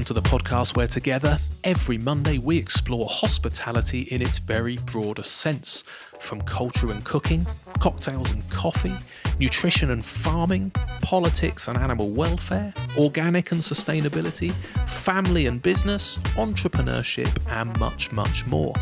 welcome to the podcast where together, every Monday, we explore hospitality in its very broadest sense from culture and cooking, cocktails and coffee, nutrition and farming, politics and animal welfare, organic and sustainability, family and business, entrepreneurship, and much, much more.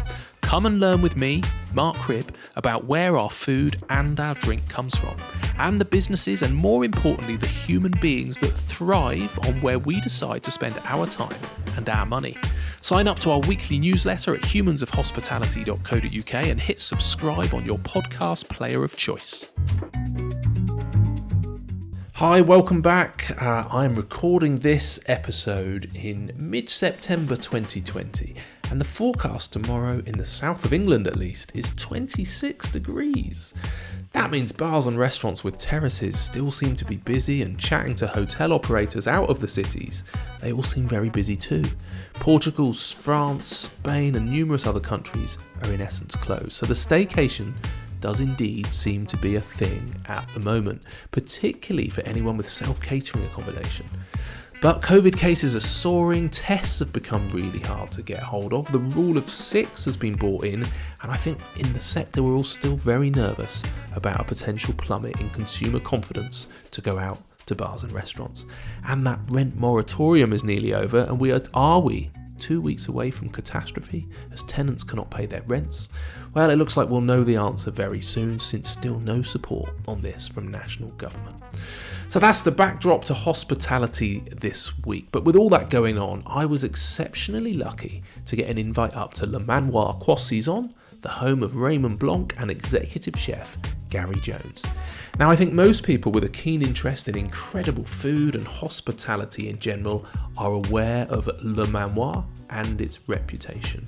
Come and learn with me, Mark Cribb, about where our food and our drink comes from, and the businesses and more importantly, the human beings that thrive on where we decide to spend our time and our money. Sign up to our weekly newsletter at humansofhospitality.co.uk and hit subscribe on your podcast player of choice. Hi, welcome back. Uh, I'm recording this episode in mid September 2020, and the forecast tomorrow, in the south of England at least, is 26 degrees. That means bars and restaurants with terraces still seem to be busy, and chatting to hotel operators out of the cities, they all seem very busy too. Portugal, France, Spain, and numerous other countries are in essence closed, so the staycation does indeed seem to be a thing at the moment, particularly for anyone with self catering accommodation. But COVID cases are soaring, tests have become really hard to get hold of, the rule of six has been brought in, and I think in the sector we're all still very nervous about a potential plummet in consumer confidence to go out to bars and restaurants. And that rent moratorium is nearly over, and we are, are we two weeks away from catastrophe as tenants cannot pay their rents? Well, it looks like we'll know the answer very soon since still no support on this from national government. So that's the backdrop to hospitality this week. But with all that going on, I was exceptionally lucky to get an invite up to Le Manoir Quat'Saisons, the home of Raymond Blanc and executive chef Gary Jones. Now, I think most people with a keen interest in incredible food and hospitality in general are aware of Le Manoir and its reputation.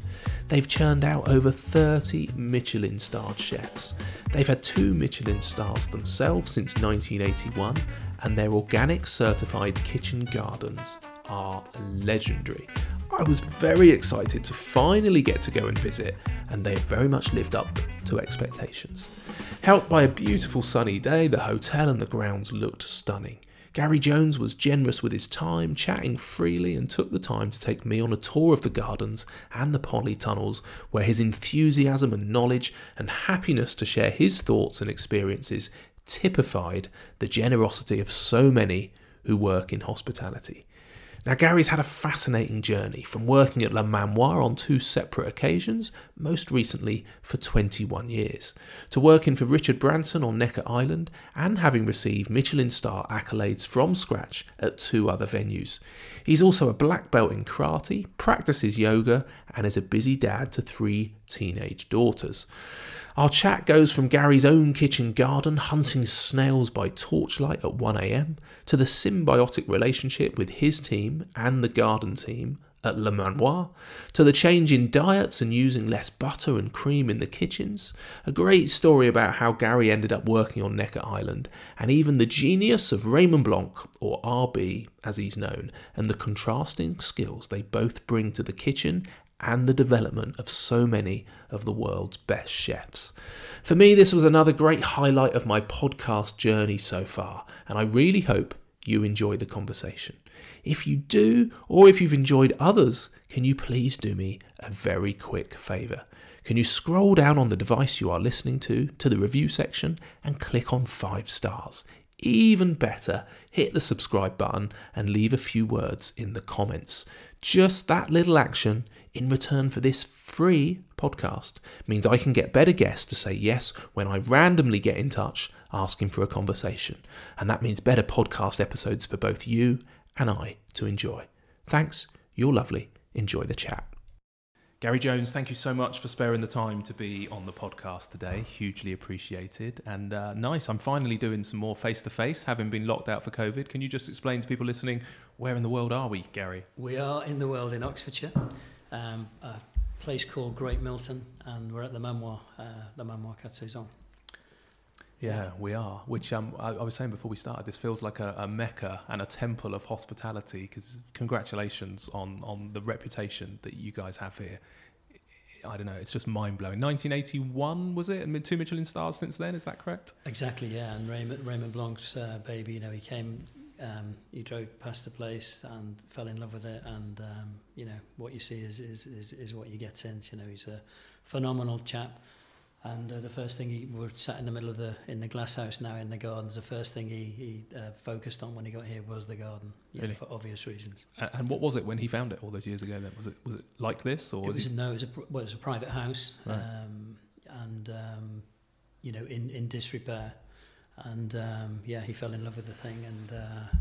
They've churned out over 30 Michelin starred chefs. They've had two Michelin stars themselves since 1981, and their organic certified kitchen gardens are legendary. I was very excited to finally get to go and visit, and they very much lived up to expectations. Helped by a beautiful sunny day, the hotel and the grounds looked stunning. Gary Jones was generous with his time, chatting freely, and took the time to take me on a tour of the gardens and the polytunnels, where his enthusiasm and knowledge and happiness to share his thoughts and experiences typified the generosity of so many who work in hospitality. Now, Gary's had a fascinating journey from working at Le Manoir on two separate occasions, most recently for 21 years, to working for Richard Branson on Necker Island and having received Michelin star accolades from scratch at two other venues. He's also a black belt in karate, practices yoga, and is a busy dad to three teenage daughters. Our chat goes from Gary's own kitchen garden hunting snails by torchlight at 1am to the symbiotic relationship with his team and the garden team at Le Manoir, to the change in diets and using less butter and cream in the kitchens, a great story about how Gary ended up working on Necker Island, and even the genius of Raymond Blanc, or RB as he's known, and the contrasting skills they both bring to the kitchen and the development of so many of the world's best chefs. For me, this was another great highlight of my podcast journey so far, and I really hope you enjoy the conversation. If you do, or if you've enjoyed others, can you please do me a very quick favour? Can you scroll down on the device you are listening to to the review section and click on five stars? Even better, hit the subscribe button and leave a few words in the comments. Just that little action in return for this free podcast means I can get better guests to say yes when I randomly get in touch asking for a conversation. And that means better podcast episodes for both you and I to enjoy. Thanks, you're lovely. Enjoy the chat. Gary Jones, thank you so much for sparing the time to be on the podcast today. Hugely appreciated. And uh, nice, I'm finally doing some more face to face, having been locked out for COVID. Can you just explain to people listening where in the world are we, Gary? We are in the world in Oxfordshire, um, a place called Great Milton, and we're at the Manoir, uh, the Manoir Quat'Saisons. Yeah, we are. Which um, I, I was saying before we started, this feels like a, a mecca and a temple of hospitality. Because congratulations on on the reputation that you guys have here. I don't know. It's just mind blowing. 1981 was it? And two Michelin stars since then. Is that correct? Exactly. Yeah. And Raymond, Raymond Blanc's uh, baby. You know, he came um, he drove past the place and fell in love with it. And um, you know what you see is, is is is what you get since. You know he's a phenomenal chap. And uh, the first thing he we're sat in the middle of the in the glass house now in the gardens. The first thing he he uh, focused on when he got here was the garden, you know, Really? for obvious reasons. And what was it when he found it all those years ago? Then was it was it like this or It was was he, no, it was a well, it was a private house, Right. um, and um, you know in in disrepair, and um, yeah, he fell in love with the thing, and uh,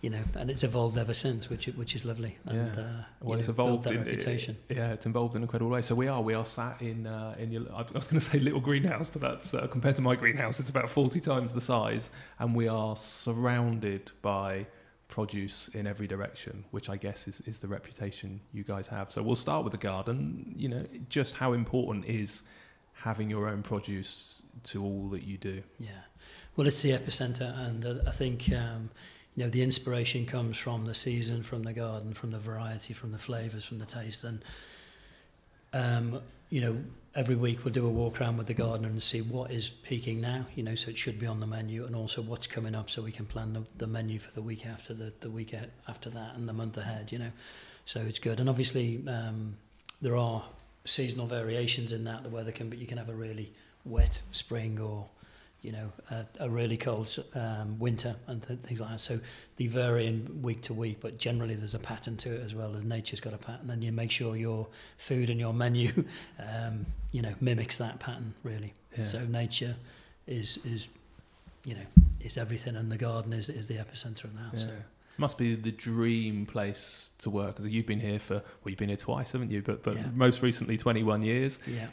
you know, and it's evolved ever since, which which is lovely, and Yeah. uh, well, it's know, evolved that in, reputation. Yeah, it's evolved in an incredible way. So we are we are sat in uh, in your. I was going to say little greenhouse, but that's uh, compared to my greenhouse, it's about forty times the size, and we are surrounded by produce in every direction, which I guess is, is the reputation you guys have. So we'll start with the garden. You know, just how important is having your own produce to all that you do. Yeah, well, it's the epicenter, and uh, I think um, you know the inspiration comes from the season, from the garden, from the variety, from the flavors, from the taste, and um, you know every week we'll do a walk around with the garden and see what is peaking now. You know, so it should be on the menu, and also what's coming up, so we can plan the, the menu for the week after the the week after that and the month ahead. You know, so it's good, and obviously um, there are seasonal variations in that. The weather can, but you can have a really wet spring or you know, a, a really cold um, winter and th- things like that. So they vary in week to week, but generally there's a pattern to it as well. As nature's got a pattern, and you make sure your food and your menu, um, you know, mimics that pattern really. Yeah. So nature is is, you know, is everything, and the garden is is the epicenter of that. Yeah. So Must be the dream place to work because you've been here for well, you've been here twice, haven't you? But but Yeah. most recently, twenty one years. yeah,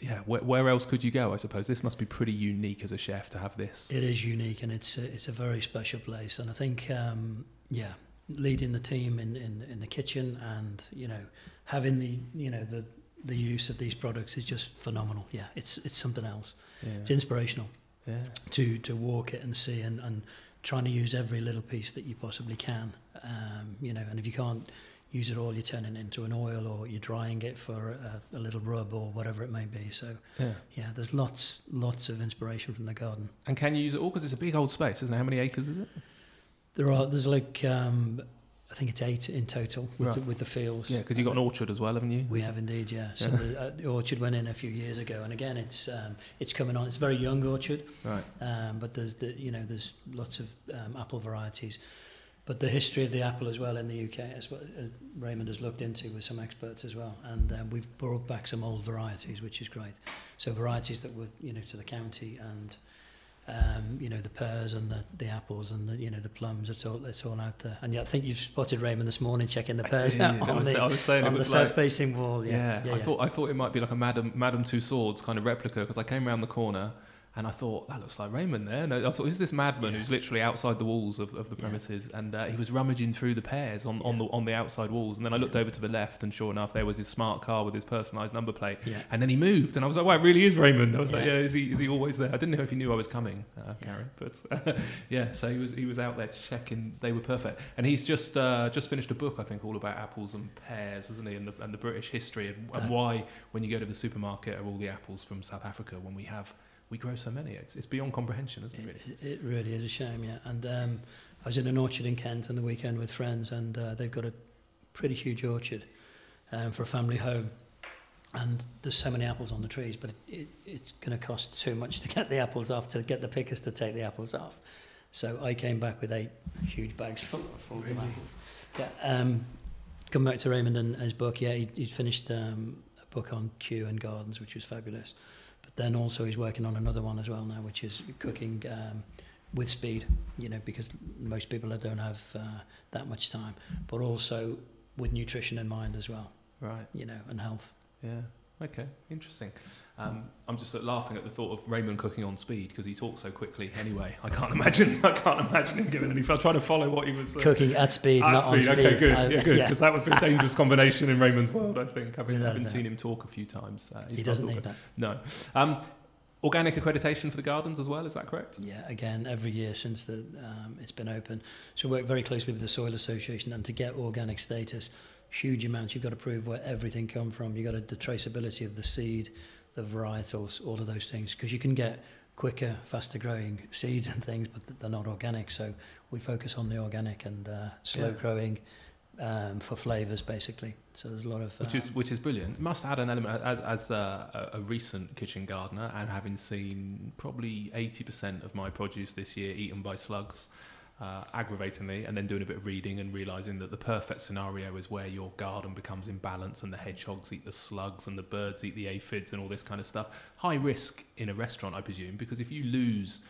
Yeah, where, where else could you go? I suppose this must be pretty unique as a chef to have this. it is unique, and it's a, it's a very special place. And I think, um, yeah, leading the team in, in in the kitchen, and you know, having the you know the the use of these products is just phenomenal. Yeah, it's it's something else. It's inspirational yeah. to to walk it and see and, and trying to use every little piece that you possibly can. Um, you know, and if you can't use it all, you're turning it into an oil or you're drying it for a, a little rub or whatever it may be. So yeah. yeah, there's lots lots of inspiration from the garden. And can you use it all? Because it's a big old space, isn't it? How many acres is it? There are there's like um, I think it's eight in total with, the, with the fields. Yeah, because you've got an orchard as well, haven't you? We have indeed, yeah. So Yeah. the, uh, the orchard went in a few years ago, and again, it's um, it's coming on. It's a very young orchard, Right. um, but there's the, you know there's lots of um, apple varieties. But the history of the apple as well in the UK, as well, uh, Raymond has looked into with some experts as well, and um, we've brought back some old varieties, which is great. So varieties that were you know to the county and. Um, you know the pears and the, the apples and the you know the plums. It's all it's all out there. And yeah, I think you've spotted Raymond this morning checking the I pears did, out I on was, the, I was saying it on the like, south facing wall. yeah, Yeah, I thought I thought it might be like a Madam Madame Tussauds kind of replica because I came around the corner and I thought that looks like Raymond there. And I thought who's this madman Yeah. who's literally outside the walls of, of the Yeah. premises, and uh, he was rummaging through the pears on, on Yeah. the on the outside walls. And then I looked Yeah. over to the left, and sure enough, there was his smart car with his personalised number plate. yeah. And then he moved, and I was like, "Wow, it really is Raymond." I was like, Yeah. "Yeah, is he is he always there?" I didn't know if he knew I was coming, uh, Yeah. Karen, but yeah. So he was he was out there checking. They were perfect, and he's just uh, just finished a book, I think, all about apples and pears, isn't he? And the, and the British history and, and Uh. why when you go to the supermarket are all the apples from South Africa when we have we grow so many. It's it's beyond comprehension, isn't it? Really? It, it really is a shame, yeah. And um, I was in an orchard in Kent on the weekend with friends, and uh, they've got a pretty huge orchard um, for a family home. And there's so many apples on the trees, but it, it, it's going to cost too much to get the apples off, to get the pickers to take the apples off. So I came back with eight huge bags full, full of apples. Yeah. Um, come back to Raymond and his book. Yeah, he, he'd finished um, a book on Kew and gardens, which was fabulous. Then also he's working on another one as well now, which is cooking um, with speed. You know, because most people don't have uh, that much time, but also with nutrition in mind as well. Right. You know, and health. Yeah. Okay. Interesting. Um, I'm just uh, laughing at the thought of Raymond cooking on speed because he talks so quickly. Anyway, I can't imagine. I can't imagine him giving any. I was trying to follow what he was. Uh, Cooking at speed, at not on speed. speed. Okay, good. I- yeah, good. yeah. Because that would be a dangerous combination in Raymond's world. I think. Having, Without a having doubt. seen him talk a few times. Uh, He doesn't need that. No. Um, organic accreditation for the gardens as well. Is that correct? Yeah, again, every year since the um, it's been open. So we work very closely with the Soil Association, and to get organic status, huge amounts. You've got to prove where everything come from. You've got to, the traceability of the seed, the varietals, all of those things, because you can get quicker, faster growing seeds and things, but they're not organic. So we focus on the organic and uh, slow Yeah. growing um, for flavors, basically. So there's a lot of which is um, which is brilliant. It must add an element as, as a, a, recent kitchen gardener and having seen probably eighty percent of my produce this year eaten by slugs, uh, aggravatingly, and then doing a bit of reading and realizing that the perfect scenario is where your garden becomes imbalanced and the hedgehogs eat the slugs and the birds eat the aphids and all this kind of stuff. High risk in a restaurant, I presume, because if you lose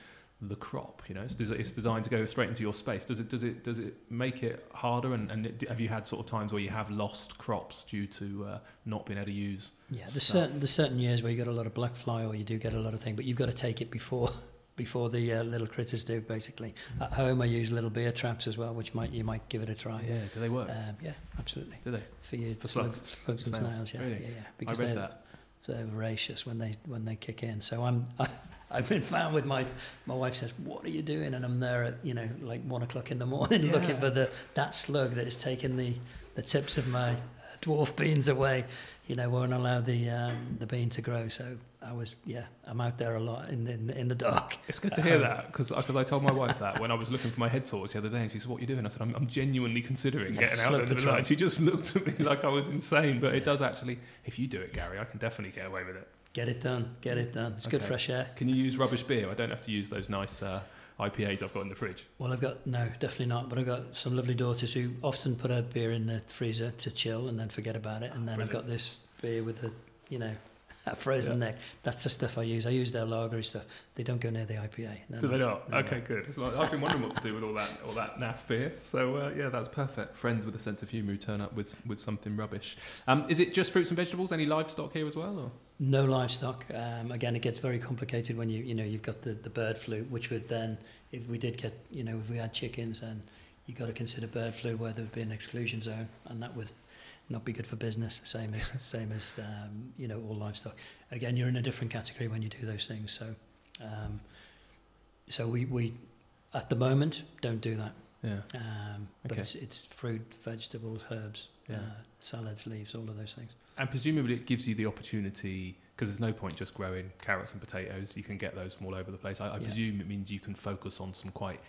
the crop, you know, it's, des- it's designed to go straight into your space. Does it does it does it make it harder? And, and it, have you had sort of times where you have lost crops due to uh, not being able to use? Yeah, there's stuff. certain there's certain years where you get a lot of black fly or you do get a lot of thing, but you've got to take it before before the uh, little critters do. Basically, at home I use little beer traps as well, which might you might give it a try. Yeah, do they work? Um, yeah, absolutely. do they? For you, For slugs, slugs? slugs and Snails? Yeah, Really? yeah, yeah. I Because read they're, that. they're voracious when they when they kick in. So I'm. I, I've been found with my my wife says, "What are you doing?" And I'm there at you know like one o'clock in the morning Yeah. looking for the that slug that is taking the the tips of my dwarf beans away. You know, won't allow the um, the bean to grow. So I was yeah, I'm out there a lot in in, in the dark. It's good to hear that because I told my wife that when I was looking for my head tools the other day, and she said, "What are you doing?" I said, "I'm, I'm genuinely considering Yeah, getting out into the patrol. night." She just looked at me like I was insane, but it does actually. If you do it, Gary, I can definitely get away with it. Get it done. Get it done. It's good fresh air. Can you use rubbish beer? I don't have to use those nice uh, IPAs I've got in the fridge. Well, I've got no, definitely not. But I've got some lovely daughters who often put a beer in the freezer to chill and then forget about it. And then I've got this beer with a, you know, a frozen neck. That's the stuff I use. I use their lagery stuff. They don't go near the IPA. No, Do they not? no, no. okay, good. It's like, I've been wondering what to do with all that all that naff beer. So uh, yeah, that's perfect. Friends with a sense of humour who turn up with with something rubbish. Um, is it just fruits and vegetables? Any livestock here as well? Or? No livestock. Um, again, it gets very complicated when you you know you've got the, the bird flu, which would then, if we did get you know if we had chickens, and you've got to consider bird flu where there would be an exclusion zone, and that would not be good for business. Same as same as um, you know all livestock. Again, you're in a different category when you do those things. So, um, so we we at the moment don't do that. Yeah. Um, but Okay. it's, it's fruit, vegetables, herbs, Yeah. uh, salads, leaves, all of those things. And presumably it gives you the opportunity, because there's no point just growing carrots and potatoes. You can get those from all over the place. I, I Yeah. presume it means you can focus on some quite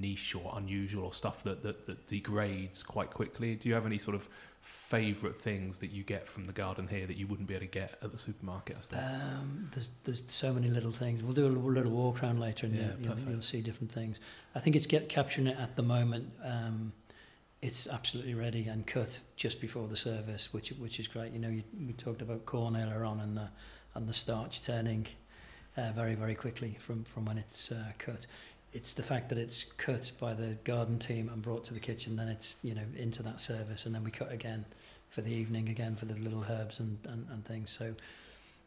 niche or unusual or stuff that, that, that degrades quite quickly. Do you have any sort of favourite things that you get from the garden here that you wouldn't be able to get at the supermarket, I suppose? Um, there's there's so many little things. We'll do a little, walk around later, and Yeah, you'll, you'll, you'll see different things. I think it's get capturing it at the moment. Um, it's absolutely ready and cut just before the service, which which is great. You know, you, we talked about corn earlier on, and the and the starch turning uh, very very quickly from from when it's uh, cut. It's the fact that it's cut by the garden team and brought to the kitchen, then it's you know into that service, and then we cut again for the evening again for the little herbs and, and, and things. So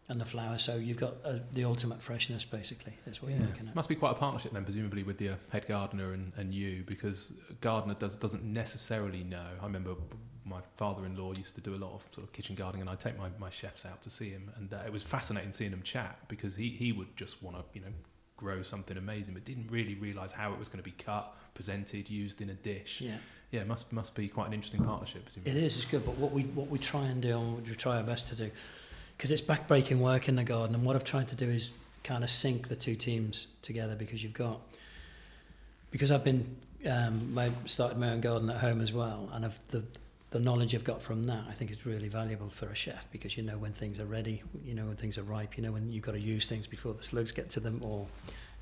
and the flowers. So you've got uh, the ultimate freshness, basically. Is what you're looking at. Must be quite a partnership then, presumably with the uh, head gardener and, and you, because a gardener does doesn't necessarily know. I remember my father-in-law used to do a lot of sort of kitchen gardening, and I'd take my, my chefs out to see him, and uh, it was fascinating seeing him chat because he, he would just want to you know grow something amazing, but didn't really realise how it was going to be cut, presented, used in a dish. Yeah, Yeah, it must must be quite an interesting partnership. it is. It's good. But what we what we try and do, and what we try our best to do, because it's backbreaking work in the garden, and what I've tried to do is kind of sync the two teams together because you've got because I've been um, my, started my own garden at home as well, and I've the the knowledge I've got from that, I think is really valuable for a chef because you know when things are ready, you know when things are ripe, you know when you've got to use things before the slugs get to them, or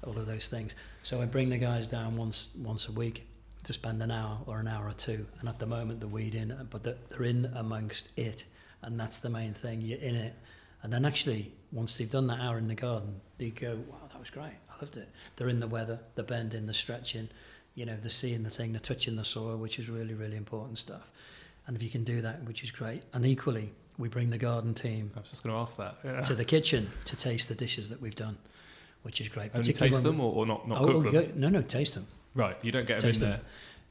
all of those things. So I bring the guys down once once a week to spend an hour or an hour or two, and at the moment they're weed in, but they're, they're in amongst it, and that's the main thing. You're in it, and then actually once they've done that hour in the garden, they go, "Wow, that was great! I loved it." They're in the weather, the bending, the stretching, you know, they're seeing the thing, they're touching the soil, which is really really important stuff. And if you can do that, which is great, and equally, we bring the garden team I was just going to ask that. Yeah. to the kitchen to taste the dishes that we've done, which is great. Only particularly taste them or, or not, not Oh, cook oh, them? no, no, taste them. Right, you don't get them in Taste them. there.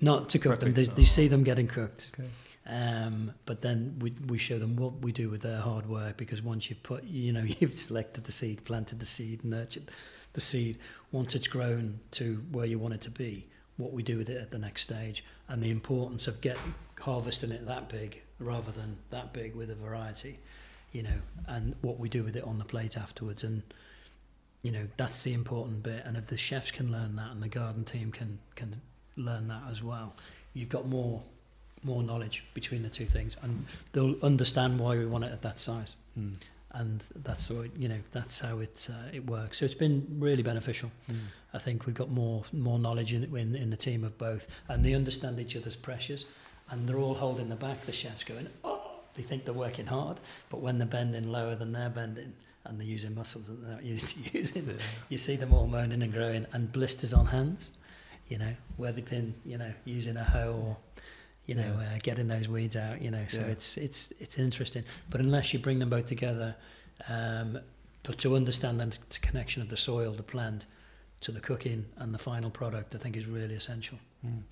Not to cook them. They, they see them getting cooked. Okay. Um, but then we, we show them what we do with their hard work because once you've put, you know, you've selected the seed, planted the seed, nurtured the seed, once it's grown to where you want it to be, what we do with it at the next stage and the importance of getting harvesting it that big rather than that big with a variety, you know, and what we do with it on the plate afterwards. And you know that's the important bit. And if the chefs can learn that, and the garden team can can learn that as well, you've got more more knowledge between the two things, and they'll understand why we want it at that size. Mm. And that's the way, you know that's how it uh, it works. So it's been really beneficial. Mm. I think we've got more more knowledge in, in in the team of both, and they understand each other's pressures, and they're all holding the back. The chefs going, oh, they think they're working hard, but when they're bending lower than they're bending, and they're using muscles that they're not used to using, Yeah. you see them all moaning and growing, and blisters on hands. You know where they've been, you know, using a hoe or, you know, Yeah. uh, getting those weeds out. You know, so Yeah. it's it's it's interesting. But unless you bring them both together, um, but to understand the connection of the soil, the plant, to the cooking and the final product, I think is really essential. Mm.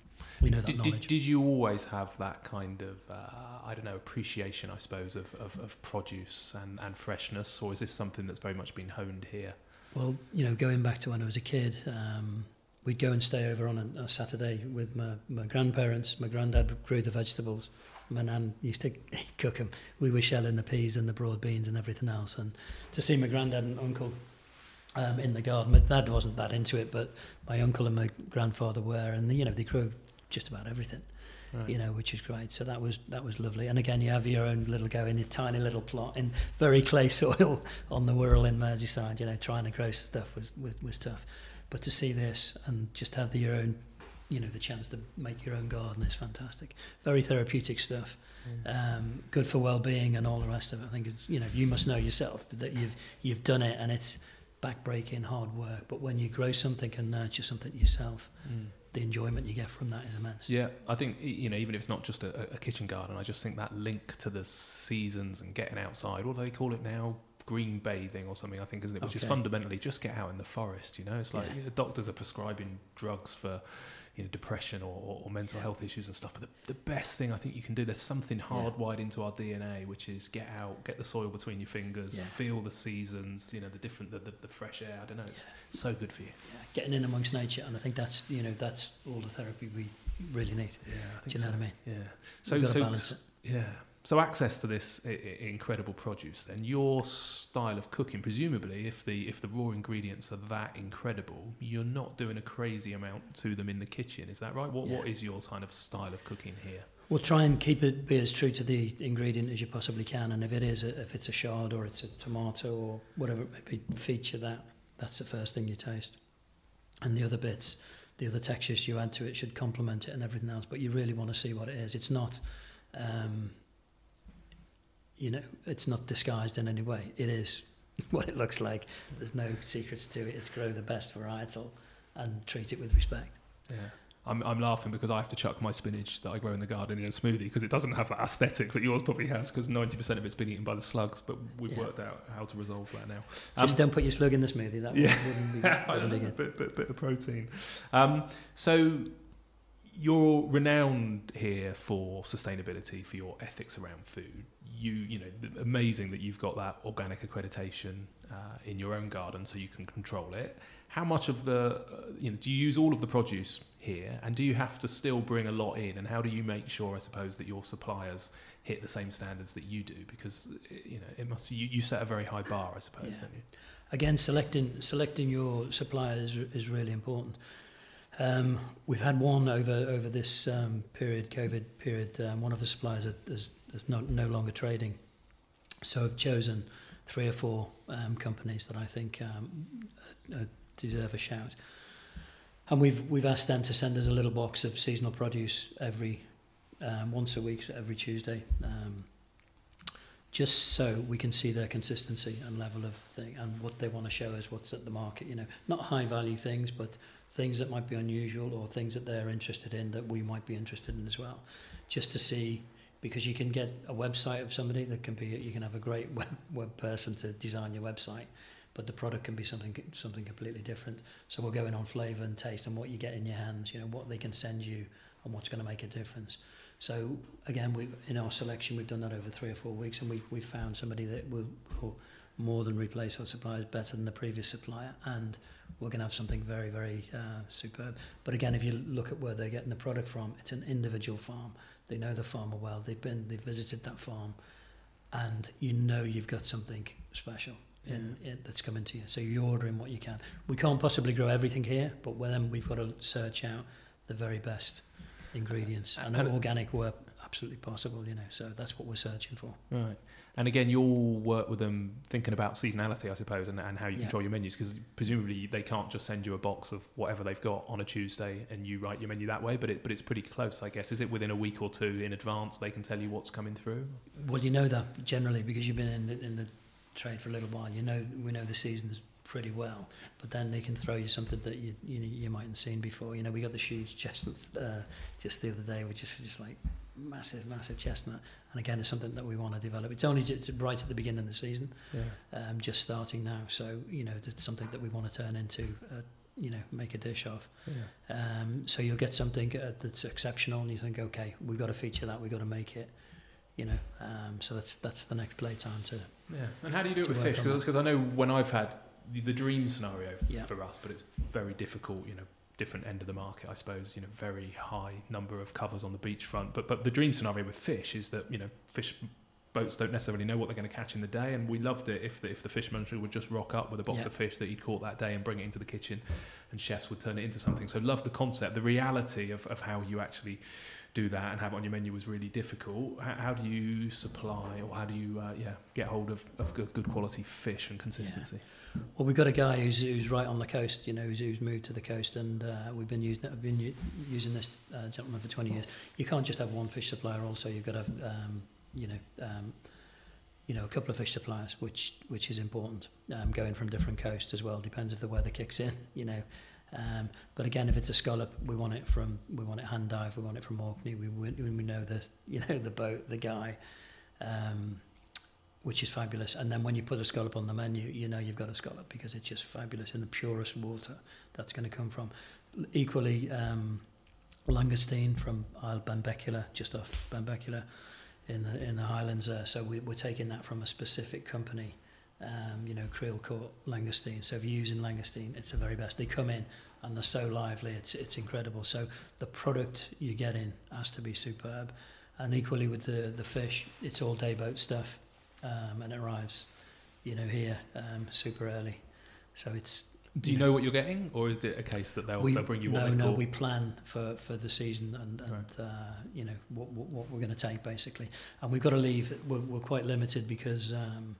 We know that Did, knowledge. did, did you always have that kind of, uh, I don't know, appreciation, I suppose, of, of, of produce and, and freshness, or is this something that's very much been honed here? Well, you know, going back to when I was a kid, um, we'd go and stay over on a, a Saturday with my, my grandparents. My granddad grew the vegetables. My nan used to cook them. We were shelling the peas and the broad beans and everything else. And to see my granddad and uncle um, in the garden, my dad wasn't that into it, but my uncle and my grandfather were. And, you know, they grew just about everything Right. you know, which is great. So that was that was lovely. And again, you have your own little go in a tiny little plot in very clay soil on the Wirral in Merseyside. You know, trying to grow stuff was, was was tough, but to see this and just have the, your own, you know, the chance to make your own garden is fantastic. Very therapeutic stuff. Mm. Um, good for well-being and all the rest of it. I think it's, you know you must know yourself that you've you've done it and it's backbreaking hard work. But when you grow something and nurture something yourself, Mm. The enjoyment you get from that is immense. Yeah, I think you know, even if it's not just a, a kitchen garden, I just think that link to the seasons and getting outside. What do they call it now? Green bathing or something, I think, isn't it? Which is fundamentally just get out in the forest. You know, it's like Yeah. yeah, doctors are prescribing drugs for you know depression or, or, or mental Yeah. health issues and stuff. But the, the best thing I think you can do, there's something hardwired into our DNA, which is get out, get the soil between your fingers, Yeah. feel the seasons. You know, the different, the, the, the fresh air. I don't know, it's so good for you. yeah, getting in amongst nature, and I think that's you know that's all the therapy we really need. Yeah, I think Do you know so. what I mean? Yeah. So, We've got to balance it. Yeah. So access to this I- I- incredible produce, then your style of cooking, presumably, if the if the raw ingredients are that incredible, you're not doing a crazy amount to them in the kitchen. Is that right? What What Yeah. is your kind of style of cooking here? We'll try and keep it be as true to the ingredient as you possibly can, and if it is, a, if it's a chard or it's a tomato or whatever it may be, feature that. That's the first thing you taste, and the other bits, the other textures you add to it should complement it and everything else. But you really want to see what it is. It's not, um, you know, it's not disguised in any way. It is what it looks like. There's no secrets to it. It's grow the best varietal and treat it with respect. Yeah. I'm, I'm laughing because I have to chuck my spinach that I grow in the garden in a smoothie because it doesn't have that aesthetic that yours probably has because 90% of it's been eaten by the slugs, but we've Yeah. worked out how to resolve that now. Just Um, don't put your slug in the smoothie. That Yeah. wouldn't be, wouldn't be good. bit, bit, bit of protein. Um, so you're renowned here for sustainability, for your ethics around food. You, you know, amazing that you've got that organic accreditation uh, in your own garden, so you can control it. How much of the, uh, you know, do you use all of the produce here, and do you have to still bring a lot in? And how do you make sure, I suppose, that your suppliers hit the same standards that you do? Because you know, it must you, you set a very high bar, I suppose, Yeah. don't you? Again, selecting selecting your suppliers is really important. Um, we've had one over over this um, period, COVID period. Um, one of the suppliers is, is no, no longer trading, so I've chosen three or four um, companies that I think um, uh, deserve a shout. And we've we've asked them to send us a little box of seasonal produce every um, once a week, every Tuesday. Um, just so we can see their consistency and level of thing and what they want to show us what's at the market you know not high value things but things that might be unusual or things that they're interested in that we might be interested in as well just to see because you can get a website of somebody that can be you can have a great web, web person to design your website but the product can be something something completely different so we're going on flavor and taste and what you get in your hands you know what they can send you and what's going to make a difference so again, we in our selection we've done that over three or four weeks, and we we found somebody that will, will more than replace our suppliers, better than the previous supplier, and we're going to have something very very uh, superb. But again, if you look at where they're getting the product from, it's an individual farm. They know the farmer well. They've been they've visited that farm, and you know you've got something special. In, in that's coming to you. So you're ordering what you can. We can't possibly grow everything here, but then we've got to search out the very best ingredients, uh, and, And- organic were absolutely possible. You know, so that's what we're searching for. Right. And again, you'll work with them thinking about seasonality, I suppose, and, and how you Yeah. control your menus, because presumably they can't just send you a box of whatever they've got on a Tuesday and you write your menu that way. But it, but it's pretty close, I guess. Is it within a week or two in advance they can tell you what's coming through? Well, you know that generally because you've been in the, in the trade for a little while. You know, we know the seasons pretty well, but then they can throw you something that you you, know, you mightn't seen before. You know, we got the huge chestnuts uh, just the other day, which is just like massive, massive chestnut. And again, it's something that we want to develop. It's only just right at the beginning of the season, Yeah. um, just starting now. So you know, it's something that we want to turn into. A, you know, make a dish of. Yeah. Um, so you'll get something uh, that's exceptional, and you think, okay, we've got to feature that, we've got to make it. You know, um, so that's that's the next playtime to. Yeah. And how do you do it with fish? Because I know when I've had the, the dream scenario f- Yeah. for us, but it's very difficult, you know, different end of the market, I suppose, you know, very high number of covers on the beachfront. But but the dream scenario with fish is that, you know, fish boats don't necessarily know what they're going to catch in the day and we loved it if the, if the fish manager would just rock up with a box Yeah. of fish that he'd caught that day and bring it into the kitchen and chefs would turn it into something so love the concept the reality of, of how you actually do that and have it on your menu was really difficult. How, how do you supply or how do you uh, yeah get hold of, of good, good quality fish and consistency? Well, we've got a guy who's who's right on the coast. You know, who's, who's moved to the coast, and uh, we've been using I've been u- using this uh, gentleman for 20 years. You can't just have one fish supplier. Also, you've got to have um, you know. Um, you know, a couple of fish suppliers, which which is important. Um, going from different coasts as well depends if the weather kicks in. You know, um, but again, if it's a scallop, we want it from we want it hand dive, we want it from Orkney. We we, we know the you know the boat, the guy, um, which is fabulous. And then when you put a scallop on the menu, you know you've got a scallop because it's just fabulous in the purest water that's going to come from. Equally, um, langoustine from Isle Benbecula, just off Benbecula in the in the Highlands there. So we, we're taking that from a specific company, um, you know, creel caught langoustine. So if you're using langoustine, it's the very best. They come in and they're so lively, it's it's incredible. So the product you get in has to be superb. And equally with the the fish, it's all day boat stuff, um, and it arrives, you know, here um, super early. So it's Do you know what you're getting, or is it a case that they'll, we, they'll bring you what no, they've no, caught? we plan for, for the season and, and Right. uh, you know what, what, what we're going to take basically, and we've got to leave. We're, we're quite limited because um,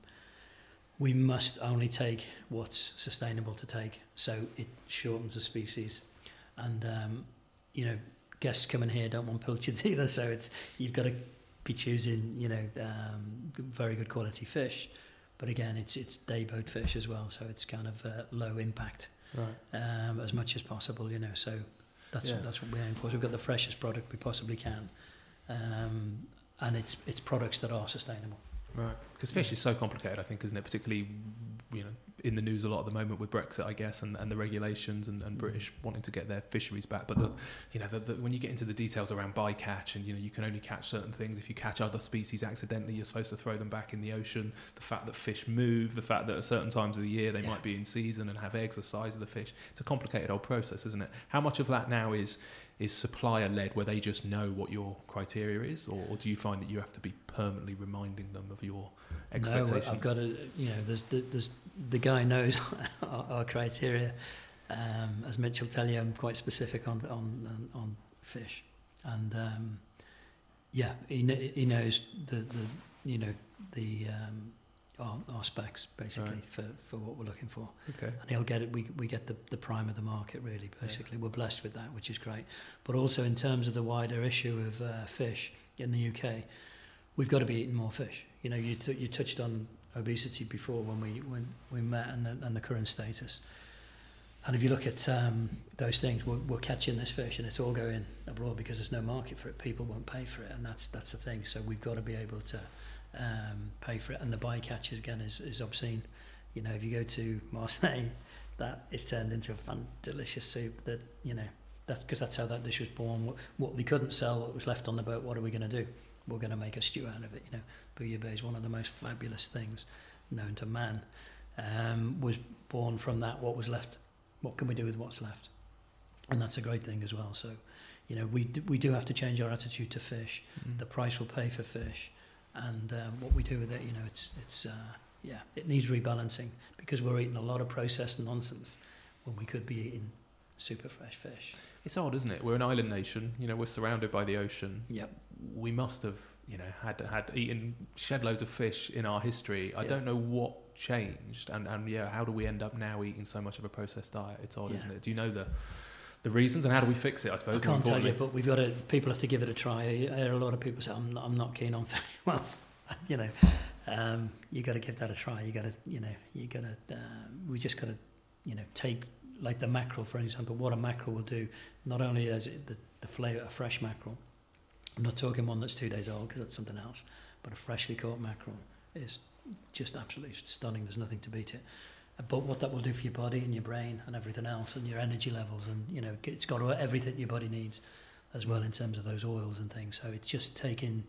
we must only take what's sustainable to take, so it shortens the species, and um, you know guests coming here don't want pilchards either, so it's you've got to be choosing you know um, very good quality fish. But again, it's it's day boat fish as well, so it's kind of uh, low impact Right. um, as much as possible, you know. So that's Yeah. that's what we aim for. So we've got the freshest product we possibly can, um, and it's it's products that are sustainable. Right. Because fish is so complicated, I think, isn't it? Particularly, you know, in the news a lot at the moment with Brexit, I guess, and, and the regulations and, and mm. British wanting to get their fisheries back. But the, you know, the, the, when you get into the details around bycatch and you know you can only catch certain things. If you catch other species accidentally, you're supposed to throw them back in the ocean. The fact that fish move, the fact that at certain times of the year they Yeah. might be in season and have eggs the size of the fish. It's a complicated old process, isn't it? How much of that now is is supplier led, where they just know what your criteria is, or, or do you find that you have to be permanently reminding them of your expectations? No, I've got to, you know, there's the, there's the guy knows our, our criteria. Um, as Mitch will tell you, I'm quite specific on on on, fish, and um, yeah, he kn- he knows the the you know the um, our, our specs basically Right. for, for what we're looking for. Okay. and he'll get it. We we get the the prime of the market really. Basically, we're blessed with that, which is great. But also in terms of the wider issue of uh, fish in the UK, we've got to be eating more fish. You know, you you touched on obesity before when we when we met and the, and the current status. And if you look at um, those things, we're, we're catching this fish and it's all going abroad because there's no market for it. People won't pay for it, and that's that's the thing. So we've got to be able to um, pay for it. And the bycatch again is, is obscene. You know, if you go to Marseille, that is turned into a fun, delicious soup. That you know, that's because that's how that dish was born. What, what we couldn't sell, what was left on the boat, what are we going to do? We're going to make a stew out of it. You know, bouillabaisse is one of the most fabulous things known to man. Um, was born from that. What was left? What can we do with what's left? And that's a great thing as well. So, you know, we do, we do have to change our attitude to fish. Mm. The price will pay for fish, and um, what we do with it, you know, it's it's uh, yeah, it needs rebalancing because we're eating a lot of processed nonsense when we could be eating super fresh fish. It's odd, isn't it? We're an island nation. You know, we're surrounded by the ocean. Yep. We must have, you know, had had eaten shed loads of fish in our history. I Yeah. don't know what changed, and and yeah, how do we end up now eating so much of a processed diet? It's odd, Yeah. isn't it? Do you know the the reasons and how do we fix it? I suppose. I can't tell you, but we've got to. People have to give it a try. I I hear a lot of people say, "I'm not, I'm not keen on. Well, you know, um, you got to give that a try. You got to, you know, you got to. Um, we just got to, you know, take like the mackerel for example. What a mackerel will do, not only is it the, the flavour a fresh mackerel. I'm not talking one that's two days old because that's something else, but a freshly caught mackerel is just absolutely stunning. There's nothing to beat it. But what that will do for your body and your brain and everything else and your energy levels and you know it's got everything your body needs as well in terms of those oils and things. So it's just taking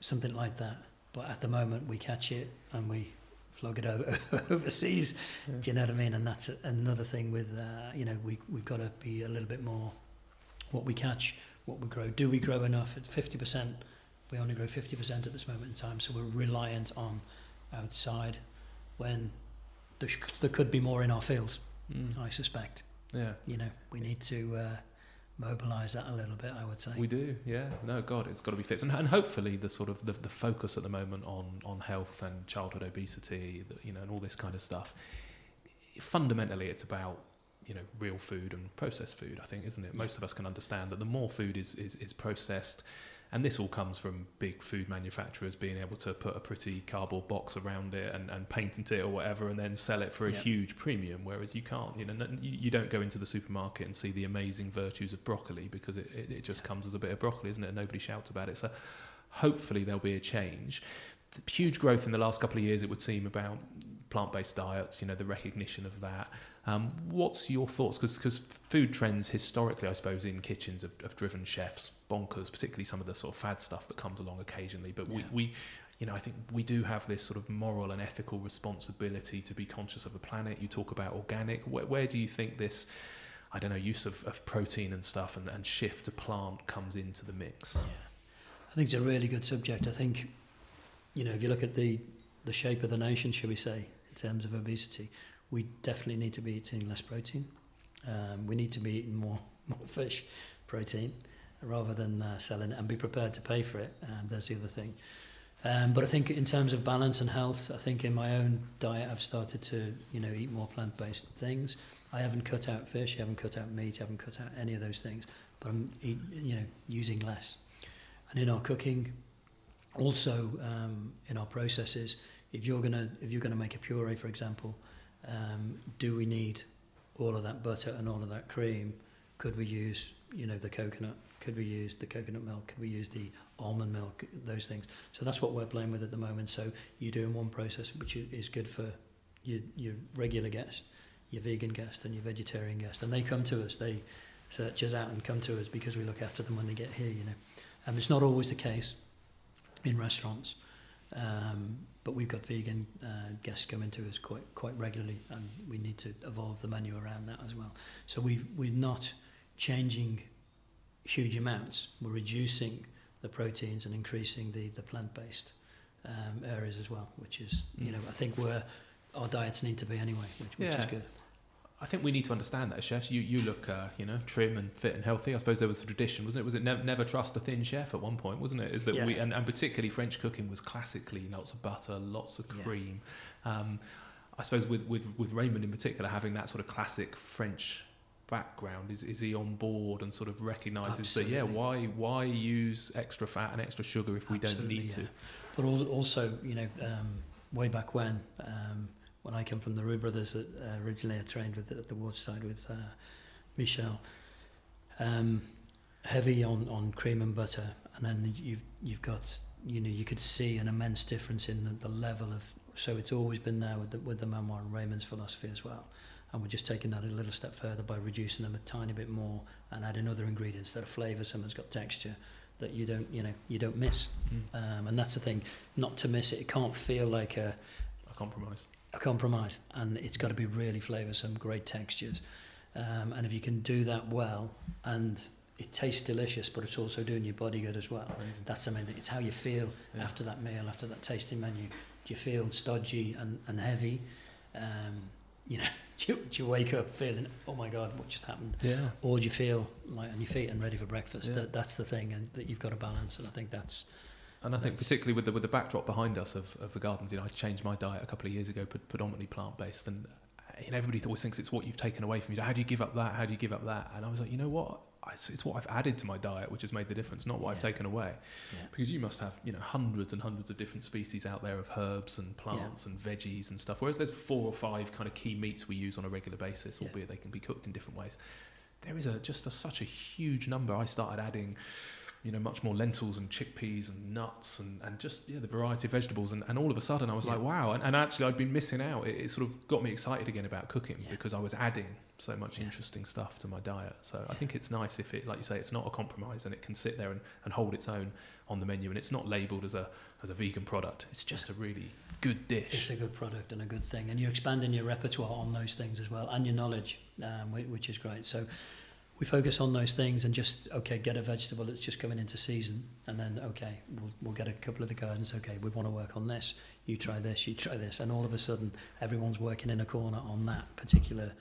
something like that. But at the moment we catch it and we flog it over overseas. Yeah. Do you know what I mean? And that's another thing with uh, you know we we've got to be a little bit more what we catch, what we grow. Do we grow enough? At fifty percent, we only grow fifty percent at this moment in time. So we're reliant on outside when there, sh- there could be more in our fields. Mm. I suspect. Yeah. You know, we need to uh, mobilise that a little bit. I would say. We do, yeah. No, God, it's got to be fixed, and, and hopefully the sort of the, the focus at the moment on on health and childhood obesity, you know, and all this kind of stuff. Fundamentally, it's about you know real food and processed food. I think, isn't it? Most of us can understand that the more food is is, is processed. And this all comes from big food manufacturers being able to put a pretty cardboard box around it and, and patent it or whatever and then sell it for a Yeah. huge premium, whereas you can't. You know, you, don't go into the supermarket and see the amazing virtues of broccoli because it, it, it just comes as a bit of broccoli, isn't it? And nobody shouts about it. So hopefully there'll be a change. The huge growth in the last couple of years, it would seem, about plant-based diets. You know, the recognition of that. Um, what's your thoughts? Because food trends historically, I suppose, in kitchens have, have driven chefs bonkers, particularly some of the sort of fad stuff that comes along occasionally. But we, we, you know, I think we do have this sort of moral and ethical responsibility to be conscious of the planet. You talk about organic. Where, where do you think this, I don't know, use of, of protein and stuff and, and shift to plant comes into the mix? Yeah. I think it's a really good subject. I think, you know, if you look at the, the shape of the nation, shall we say, in terms of obesity, we definitely need to be eating less protein. Um, we need to be eating more, more fish protein rather than uh, selling it and be prepared to pay for it. Um, that's the other thing. Um, but I think in terms of balance and health, I think in my own diet I've started to, you know, eat more plant-based things. I haven't cut out fish, I haven't cut out meat, I haven't cut out any of those things, but I'm, eat, you know, using less. And in our cooking, also um, in our processes, if you're gonna if you're gonna make a puree, for example, um, do we need all of that butter and all of that cream? Could we use you know the coconut? Could we use the coconut milk? Could we use the almond milk? Those things. So that's what we're playing with at the moment. So you're doing one process which is good for your your regular guest, your vegan guest, and your vegetarian guest, and they come to us. They search us out and come to us because we look after them when they get here. You know, um, it's not always the case in restaurants. Um, but we've got vegan uh, guests coming to us quite quite regularly, and we need to evolve the menu around that as well. So we've we're not changing huge amounts. We're reducing the proteins and increasing the the plant based um, areas as well, which is you Mm. know I think where our diets need to be anyway, which, which is good. I think we need to understand that as chefs. You you look, uh, you know, trim and fit and healthy. I suppose there was a tradition, wasn't it? Was it never, never trust a thin chef at one point, wasn't it? Is that we and, and particularly French cooking was classically lots of butter, lots of Yeah. cream. Um, I suppose with, with with Raymond in particular having that sort of classic French background, is is he on board and sort of recognises that yeah, why why use extra fat and extra sugar if we don't need yeah. to? But al- also, you know, um, way back when, um, when I come from the Roux brothers, uh, originally I trained with the, at the Waterside with uh, Michel. Um, heavy on, on cream and butter, and then you've you've got you know you could see an immense difference in the, the level of. So it's always been there with the with the Manoir and Raymond's philosophy as well, and we're just taking that a little step further by reducing them a tiny bit more and adding other ingredients that are someone's got texture that you don't you know you don't miss. Mm. Um, and that's the thing, not to miss it. It can't feel like a, A compromise. A compromise, and it's got to be really flavoursome, great textures. Um, and if you can do that well, and it tastes delicious, but it's also doing your body good as well. Amazing. That's the main thing. It's how you feel Yeah. after that meal, after that tasting menu. Do you feel stodgy and, and heavy? Um, you know, do you, do you wake up feeling, oh my God, what just happened? Yeah. Or do you feel like on your feet and ready for breakfast? Yeah. That, that's the thing, and that you've got to balance. And I think that's And I think That's- particularly with the with the backdrop behind us of, of the gardens, you know, I changed my diet a couple of years ago, pre- predominantly plant based, and you know, everybody always thinks it's what you've taken away from you. How do you give up that? How do you give up that? And I was like, you know what? It's, it's what I've added to my diet, which has made the difference, not what I've taken away. Yeah. Because you must have, you know, hundreds and hundreds of different species out there of herbs and plants and veggies and stuff. Whereas there's four or five kind of key meats we use on a regular basis, Yeah. albeit they can be cooked in different ways. There is a just a, such a huge number. I started adding you know, much more lentils and chickpeas and nuts and, and just yeah, the variety of vegetables. And, and all of a sudden, I was Yeah. like, wow. And, and actually, I'd been missing out. It, it sort of got me excited again about cooking Yeah. because I was adding so much Yeah. interesting stuff to my diet. So I think it's nice if it, like you say, it's not a compromise and it can sit there and, and hold its own on the menu. And it's not labeled as a as a vegan product. It's just a really good dish. it's a good product and a good thing, and you're expanding your repertoire on those things as well, and your knowledge, um, which is great. So we focus on those things and just okay, get a vegetable that's just coming into season, and then okay, we'll we'll get a couple of the guys and say okay, we want to work on this. You try this, you try this, and all of a sudden, everyone's working in a corner on that particular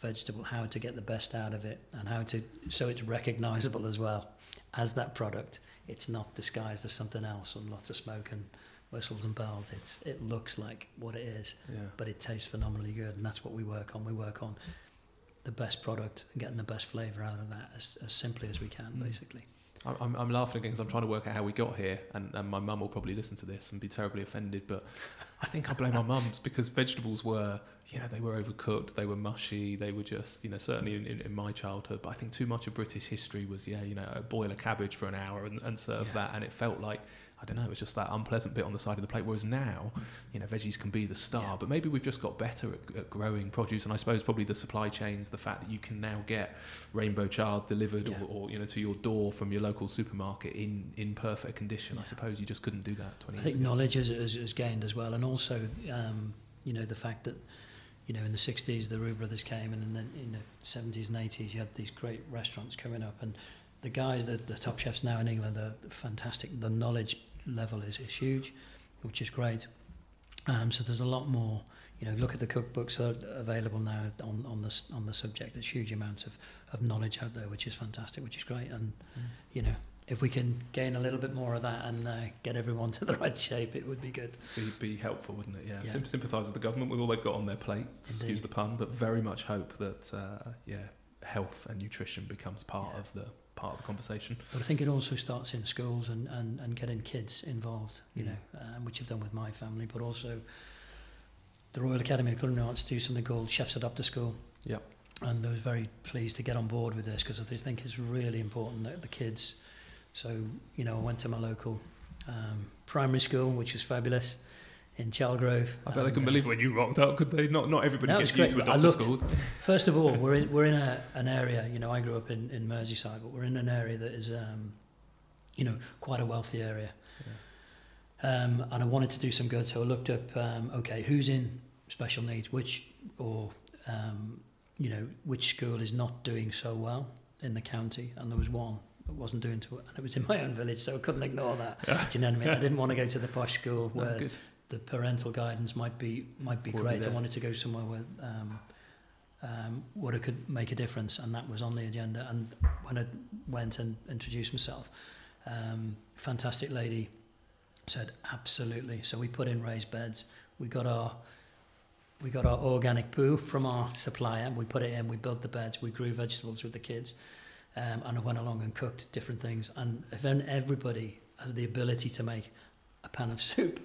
vegetable, how to get the best out of it, and how to so it's recognisable as well as that product. It's not disguised as something else and lots of smoke and whistles and bells. It's it looks like what it is, yeah. but it tastes phenomenally good, and that's what we work on. We work on the best product and getting the best flavour out of that as, as simply as we can, Mm. basically. I'm, I'm, I'm laughing again because I'm trying to work out how we got here, and, and my mum will probably listen to this and be terribly offended. But I think I blame my mum's because vegetables were, you know, they were overcooked, they were mushy, they were just, you know, certainly in, in, in my childhood. But I think too much of British history was, yeah, you know, boil a cabbage for an hour and, and serve Yeah. that, and it felt like. I don't know, it was just that unpleasant bit on the side of the plate. Whereas now, you know, veggies can be the star, Yeah. but maybe we've just got better at, at growing produce. And I suppose probably the supply chains, the fact that you can now get rainbow chard delivered Yeah. or, or you know to your door from your local supermarket in in perfect condition. I suppose you just couldn't do that 20 I years think ago. knowledge has, has, has gained as well, and also, um, you know, the fact that, you know, in the 60s, the Roux brothers came, and in the, in the 70s and 80s, you had these great restaurants coming up, and the guys, the, the top chefs now in England are fantastic. The knowledge level is, is huge, which is great. Um, so there's a lot more, you know, look at the cookbooks that are available now on, on, this, on the subject. There's huge amounts of, of knowledge out there, which is fantastic, which is great. And, Mm. you know, if we can gain a little bit more of that and uh, get everyone to the right shape, it would be good. Be, be helpful, wouldn't it? Yeah. Yeah. Sym- sympathise with the government with all they've got on their plate. Excuse the pun, but very much hope that uh, yeah, health and nutrition becomes part Yeah. of the part of the conversation. But I think it also starts in schools and, and, and getting kids involved, you Mm. know, um, which I've done with my family, but also the Royal Academy of Culinary Arts do something called Chefs Adopt a School. Yep. And I was very pleased to get on board with this because I think it's really important that the kids. So, you know, I went to my local um, primary school, which was fabulous, in Chalgrove. I bet they and, couldn't uh, believe when you rocked up, could they? Not not everybody No, gets you to but I adopt a looked- school. First of all, we're in we're in a, an area. You know, I grew up in, in Merseyside, but we're in an area that is, um, you know, quite a wealthy area. Um, and I wanted to do some good, so I looked up. Um, okay, who's in special needs? Which or um, you know, which school is not doing so well in the county? And there was one that wasn't doing too well, and it was in my own village, so I couldn't ignore that. Do you know what I mean? I didn't want to go to the posh school No, where good. The parental guidance might be might be Would be great. I wanted to go somewhere where um, um, where I could make a difference, and that was on the agenda. And when I went and introduced myself, um, fantastic lady said absolutely. So we put in raised beds. We got our we got our organic poo from our supplier. We put it in. We built the beds. We grew vegetables with the kids, um, and I went along and cooked different things. And then everybody has the ability to make a pan of soup,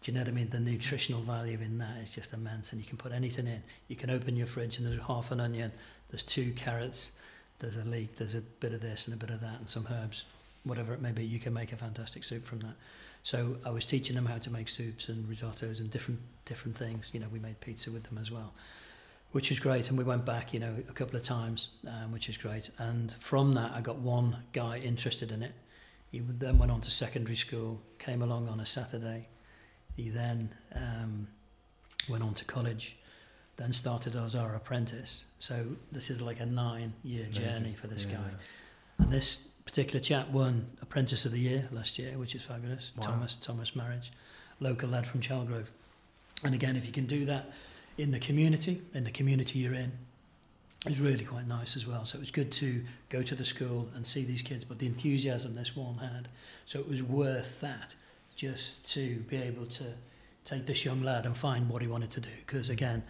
do you know what I mean? The nutritional value in that is just immense, and you can put anything in. You can open your fridge and there's half an onion, there's two carrots, there's a leek, there's a bit of this and a bit of that, and some herbs, whatever it may be. You can make a fantastic soup from that. So I was teaching them how to make soups and risottos and different different things. You know, we made pizza with them as well, which was great. And we went back, you know, a couple of times, um, which is great. And from that, I got one guy interested in it. He then went on to secondary school, came along on a Saturday. He then um, went on to college, then started as our apprentice. So this is like a nine-year journey for this Yeah. guy. And this particular chap won Apprentice of the Year last year, which is fabulous. Wow. Thomas Thomas Marriage, local lad from Chalgrove. And again, if you can do that in the community, in the community you're in, it's really quite nice as well. So it was good to go to the school and see these kids, but the enthusiasm this one had, so it was worth that just to be able to take this young lad and find what he wanted to do. Because again,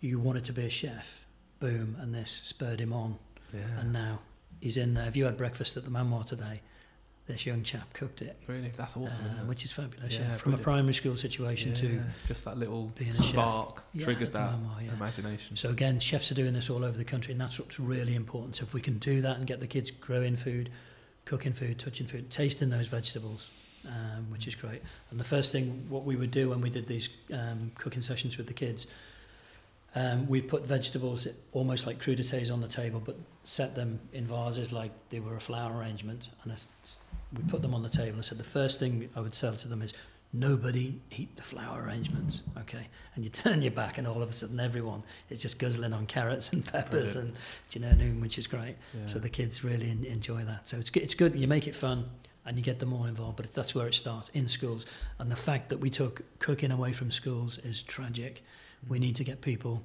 you wanted to be a chef, boom, and this spurred him on, Yeah. and now he's in there. Have you had breakfast at the Manoir today? This young chap cooked it, really, that's awesome. uh, which is fabulous. Yeah, Yeah, from a primary school situation to just that little being a chef. spark Yeah, triggered that Manoir, yeah. imagination. So again, chefs are doing this all over the country, and that's what's really important. So if we can do that and get the kids growing food, cooking food, touching food, tasting those vegetables, um, which is great. And the first thing what we would do when we did these um, cooking sessions with the kids, um, we'd put vegetables almost like crudités on the table, but set them in vases like they were a flower arrangement, and we put them on the table. And said the first thing I would say to them is. Nobody eat the flower arrangements, okay? And you turn your back, and all of a sudden, everyone is just guzzling on carrots and peppers, Brilliant. and do you know what I mean? Which is great. Yeah. So the kids really en- enjoy that. So it's. It's good. You make it fun, and you get them all involved. But that's where it starts in schools. And the fact that we took cooking away from schools is tragic. We need to get people.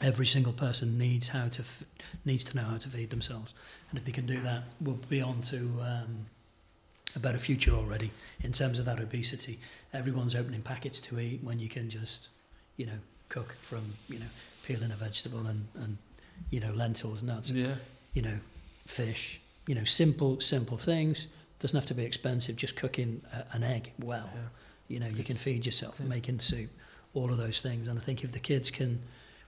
Every single person needs how to needs to know how to feed themselves, and if they can do that, we'll be on to um, a better future already in terms of that obesity. Everyone's opening packets to eat when you can just, you know, cook from you know peeling a vegetable and and you know lentils, nuts, yeah. you know, fish, you know, simple, simple things. Doesn't have to be expensive. Just cooking a, an egg well, yeah. you know, you can feed yourself, yeah. making soup, all of those things. And I think if the kids can,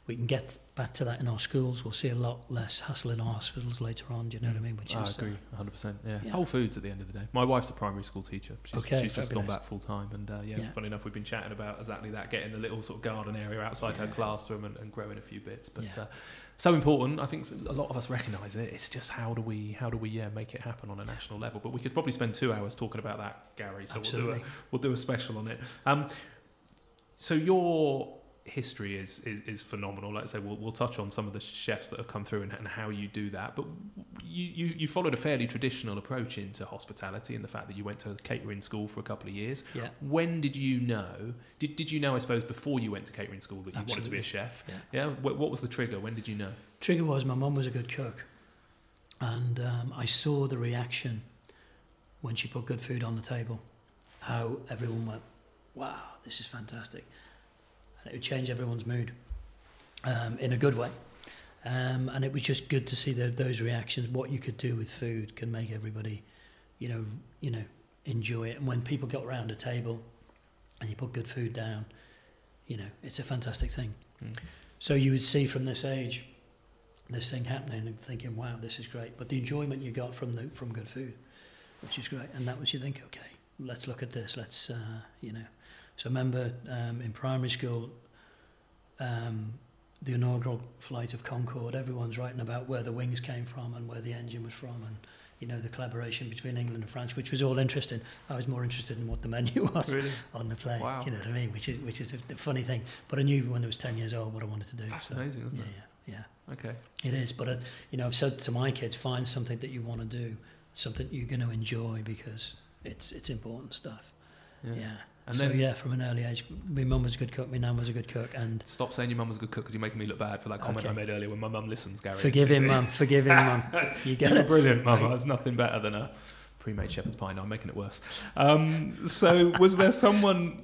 we can get back to that in our schools, we'll see a lot less hassle in our hospitals later on. Do you know what I mean? Which I is, uh, agree, 100%. Yeah. It's. Whole Foods at the end of the day. My wife's a primary school teacher. She's, Okay, she's just gone back full time. And uh, yeah, Yeah. funny enough, we've been chatting about exactly that, getting a little sort of garden area outside her classroom and, and growing a few bits. But Yeah. uh, so important. I think a lot of us recognise it. It's just how do we how do we yeah make it happen on a national level? But we could probably spend two hours talking about that, Gary. So we'll do a, absolutely. we'll do a special on it. Um, so your history is, is is phenomenal. Like I say, we'll we'll touch on some of the chefs that have come through and, and how you do that. But you, you you followed a fairly traditional approach into hospitality, and the fact that you went to catering school for a couple of years. Yeah. When did you know? Did did you know? I suppose before you went to catering school that you wanted to be a chef. Yeah. Yeah. What, what was the trigger? When did you know? Trigger was my mum was a good cook, and um, I saw the reaction when she put good food on the table. How everyone went, "Wow, this is fantastic," and it would change everyone's mood um, in a good way. Um, and it was just good to see the, those reactions. What you could do with food can make everybody, you know, you know, enjoy it. And when people got around a table, and you put good food down, you know, it's a fantastic thing. Mm. So you would see from this age this thing happening and thinking, wow, this is great. But the enjoyment you got from the from good food, which is great. And that was you think, okay, let's look at this. Let's uh, you know. So I remember um, in primary school, um, the inaugural flight of Concorde, everyone's writing about where the wings came from and where the engine was from and you know the collaboration between England and France, which was all interesting. I was more interested in what the menu was Really? on the plane. Wow. You know what I mean? Which is which is a, the funny thing. But I knew when I was ten years old what I wanted to do. That's so, amazing, isn't yeah, it? yeah, yeah. Okay. It is, but uh, you know, I've said to my kids, find something that you want to do, something you're going to enjoy because it's it's important stuff. Yeah. And so then yeah, from an early age, my mum was a good cook, my nan was a good cook, and stop saying your mum was a good cook because you're making me look bad for that comment I made earlier when my mum listens, Gary. forgive him, mum, forgive him, mum. You get You're it. brilliant, Mum. There's nothing better than a pre-made shepherd's pie. No, I'm making it worse. Um, so, was there someone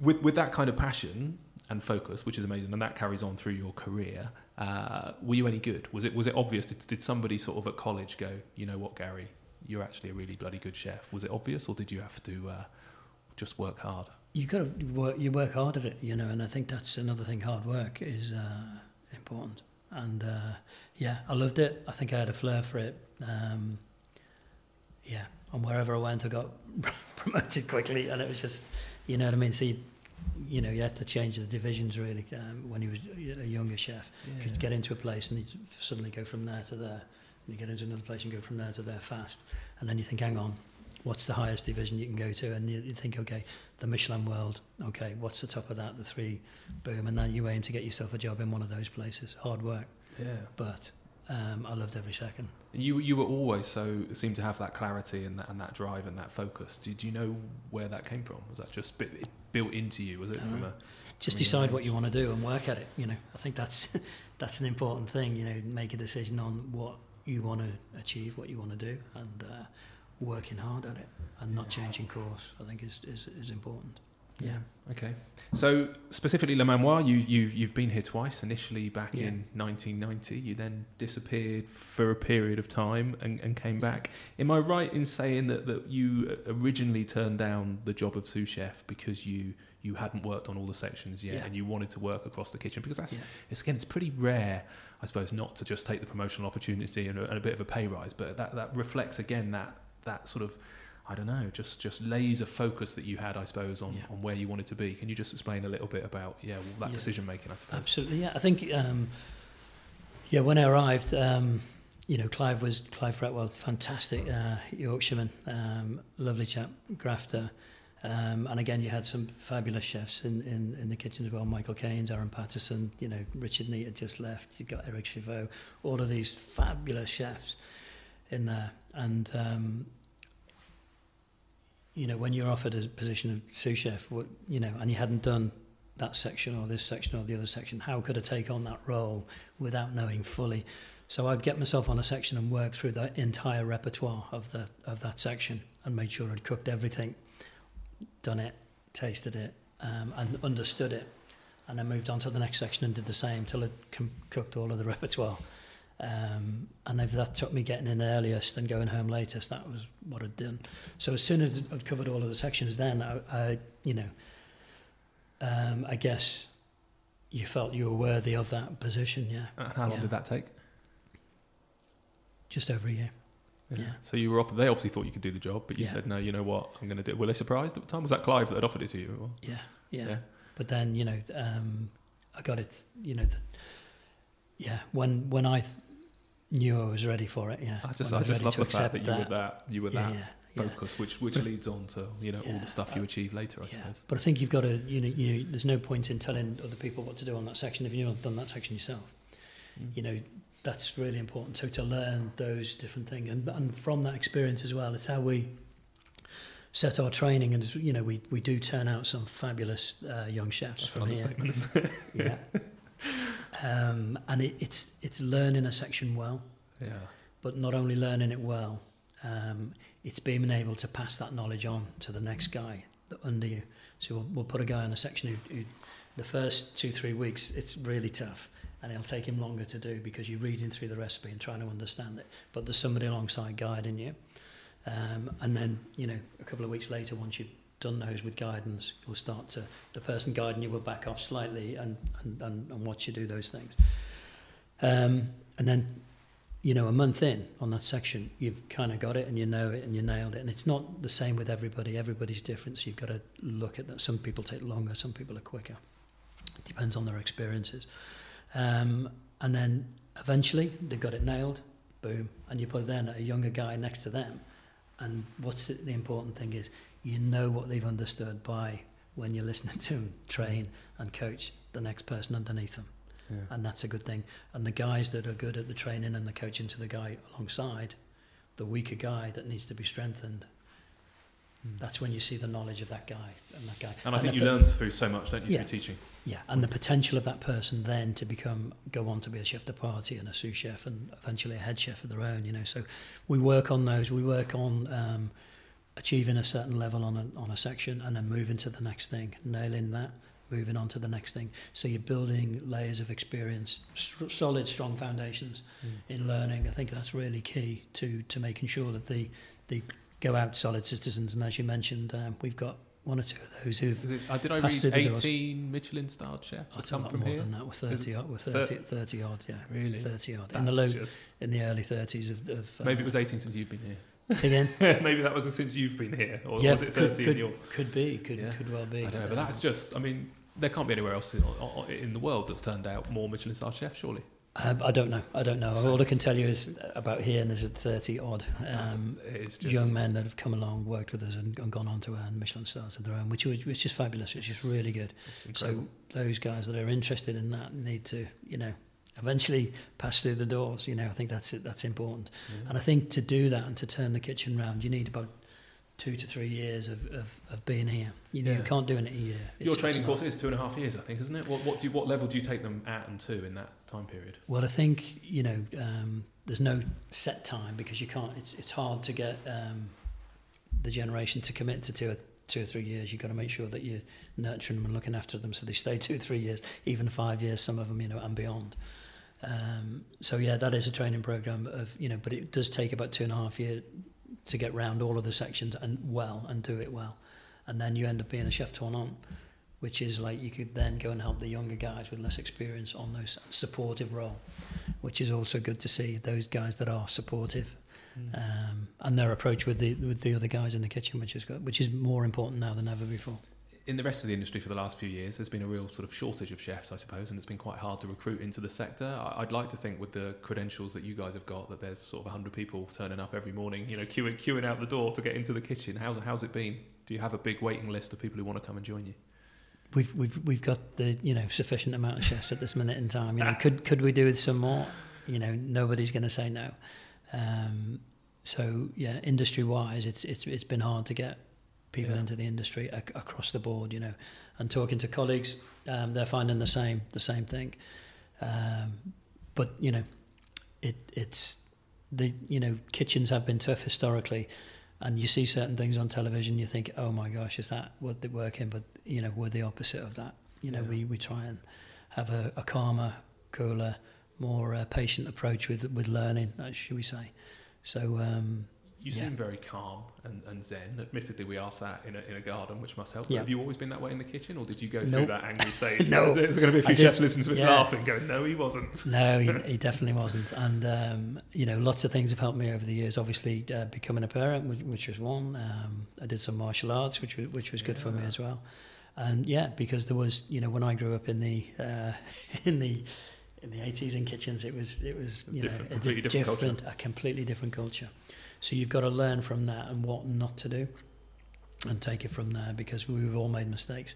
with with that kind of passion and focus, which is amazing, and that carries on through your career? Uh, were you any good? Was it was it obvious? Did, did somebody sort of at college go, you know what, Gary, you're actually a really bloody good chef? Was it obvious, or did you have to uh, just work hard? You got to work. You work hard at it, you know, and I think that's another thing. Hard work is uh, important, and uh, yeah, I loved it. I think I had a flair for it. Um, yeah, and wherever I went, I got promoted quickly, and it was just, you know what I mean. So, you, you know, you had to change the divisions really um, when he was a younger chef. You could get into a place and you'd suddenly go from there to there, and you get into another place and go from there to there fast, and then you think, hang on, what's the highest division you can go to? And you, you think, okay, the Michelin World, okay, what's the top of that? The three, boom, and then you aim to get yourself a job in one of those places. Hard work, yeah. but um, I loved every second. You you were always so seemed to have that clarity and that and that drive and that focus. Do, do you know where that came from? Was that just bit, built into you? Was it from a Just From a young decide what you want to do and work at it. You know, I think that's that's an important thing. You know, make a decision on what you want to achieve, what you want to do, and uh, working hard at it and not changing course. I think is is, is important. Yeah. Okay. So specifically Le Manoir, you you've you've been here twice. Initially back Yeah. in 1990, you then disappeared for a period of time and, and came back. Am I right in saying that, that you originally turned down the job of sous chef because you you hadn't worked on all the sections yet Yeah. and you wanted to work across the kitchen because that's Yeah. it's again it's pretty rare I suppose not to just take the promotional opportunity and a, and a bit of a pay rise but that that reflects again that that sort of I don't know just just laser focus that you had I suppose on, Yeah. on where you wanted to be can you just explain a little bit about yeah well, that Yeah. decision making I suppose Absolutely, yeah. I think, um, yeah, when I arrived, um, you know, Clive was Clive Fretwell, fantastic uh, Yorkshireman, um, lovely chap, grafter. Um, and again, you had some fabulous chefs in, in, in the kitchen as well. Michael Caines, Aaron Patterson, you know, Richard Neat had just left. You've got Eric Chavot, all of these fabulous chefs in there. And, um, you know, when you're offered a position of sous chef, what, you know, and you hadn't done that section or this section or the other section, how could I take on that role without knowing fully? So I'd get myself on a section and work through the entire repertoire of the of that section and made sure I'd cooked everything, done it, tasted it, um, and understood it, and then moved on to the next section and did the same till I'd com- cooked all of the repertoire. Um, and if that took me getting in earliest and going home latest, that was what I'd done. So as soon as I'd covered all of the sections, then I, I you know, um, I guess you felt you were worthy of that position, yeah. and how long Yeah. did that take Just over a year. Yeah. so you were offered they obviously thought you could do the job but you Yeah. said no you know what I'm going to do it were they surprised at the time was that Clive that had offered it to you or? Yeah, yeah. Yeah. But then you know, um, I got it. You know, the, yeah. When when I knew I was ready for it, yeah. I just when I just love the fact that you were that you were yeah, that yeah, yeah. focus which which leads on to you know all the stuff you achieve later I Yeah. suppose But I think you've got to, you know, you there's no point in telling other people what to do on that section if you've not done that section yourself. Mm. You know, that's really important. So to learn those different things, and and from that experience as well, it's how we set our training, and you know, we we do turn out some fabulous uh, young chefs That's from here. understatement, isn't it? Yeah. um, and it, it's it's learning a section well, Yeah. but not only learning it well, um, it's being able to pass that knowledge on to the next guy that under you. So we'll, we'll put a guy in a section who, who the first two three weeks it's really tough, and it'll take him longer to do because you're reading through the recipe and trying to understand it. But there's somebody alongside guiding you, um, and then you know a couple of weeks later, once you've done those with guidance, you'll start to the person guiding you will back off slightly and and, and, and watch you do those things. Um, and then, you know, a month in on that section, you've kind of got it and you know it and you nailed it. And it's not the same with everybody. Everybody's different. So you've got to look at that. Some people take longer, some people are quicker. It depends on their experiences. Um, and then eventually they've got it nailed, boom. And you put then a younger guy next to them. And what's the, the important thing is you know what they've understood by when you're listening to them train and coach the next person underneath them Yeah. and that's a good thing. And the guys that are good at the training and the coaching to the guy alongside, the weaker guy that needs to be strengthened, Mm. that's when you see the knowledge of that guy and that guy. And I think you learn through so much, don't you, Yeah. through teaching? Yeah, and the potential of that person then to become, go on to be a chef de partie and a sous chef and eventually a head chef of their own, you know. So we work on those. We work on um, achieving a certain level on a, on a section and then moving to the next thing, nailing that, moving on to the next thing. So you're building layers of experience, s- solid, strong foundations in learning. I think that's really key to to making sure that the the go out solid citizens. And as you mentioned, um, we've got one or two of those who've it, uh, did I Passed read through the doors. 18 Michelin starred chefs that I'd say a come from more here? than that. We're 30 odd. We're thir- 30, 30 odd, yeah. Really? 30 odd. That's in the low, in the early 30s of. of uh, maybe it was 18 since you've been here. Again? maybe that wasn't since you've been here, or yeah, was it could, 30 could, in your? could be, could, Yeah. could well be. I don't know, but that's just. I mean, there can't be anywhere else in, in the world that's turned out more Michelin star chefs, surely. Um, I don't know. I don't know. All I can tell you is about here, and there's a 30 odd um, just young men that have come along, worked with us, and, and gone on to earn Michelin stars of their own, which was which is fabulous, which is really good. So those guys that are interested in that need to, you know, eventually pass through the doors. You know, I think that's that's important. Yeah. And I think to do that and to turn the kitchen round, you need about two to three years of, of, of being here. You know, Yeah. you can't do it in a year. Your It's- training course is two and a half years, I think, isn't it? What, what do you, what level do you take them at and to in that time period? Well, I think you know um, there's no set time because you can't. It's it's hard to get um, the generation to commit to two or, two or three years. You've got to make sure that you're nurturing them and looking after them so they stay two or three years, even five years. Some of them, you know, and beyond. Um, so yeah, that is a training program of you know, but it does take about two and a half years to get round all of the sections and well and do it well, and then you end up being a chef tournant, which is like you could then go and help the younger guys with less experience on those supportive role, which is also good to see those guys that are supportive. Um, and their approach with the with the other guys in the kitchen, which is good, which is more important now than ever before. In the rest of the industry for the last few years, there's been a real sort of shortage of chefs, I suppose, and it's been quite hard to recruit into the sector. I'd like to think with the credentials that you guys have got that there's sort of 100 people turning up every morning, you know, queuing, queuing out the door to get into the kitchen. How's, how's it been? Do you have a big waiting list of people who want to come and join you? We've we've we've got the you know sufficient amount of chefs at this minute in time. You know, could could we do with some more? You know, nobody's going to say no. Um, so yeah, industry wise, it's it's it's been hard to get people Yeah. into the industry ac- across the board. You know, and talking to colleagues, um, they're finding the same the same thing. Um, but you know, it it's the you know kitchens have been tough historically, and you see certain things on television, you think, oh my gosh, is that what they work in? But you know, we're the opposite of that. You know, Yeah. we we try and have a, a calmer, cooler, more uh, patient approach with with learning, uh, should we say? So um, You Yeah. seem very calm and, and zen. Admittedly, we are sat in a, in a garden, which must help. Yeah. Have you always been that way in the kitchen, or did you go through that angry stage? No. There's going to be a few chefs listening to us yeah. laughing, going, no, he wasn't. no, he, he definitely wasn't. And um, you know, lots of things have helped me over the years. Obviously, uh, becoming a parent, which, which was one. Um, I did some martial arts, which was which was good for me as well. And yeah, because there was, you know, when I grew up in the uh, in the in the eighties in kitchens, it was it was you Different- know completely different culture. a completely different culture. So you've got to learn from that and what not to do, and take it from there because we've all made mistakes.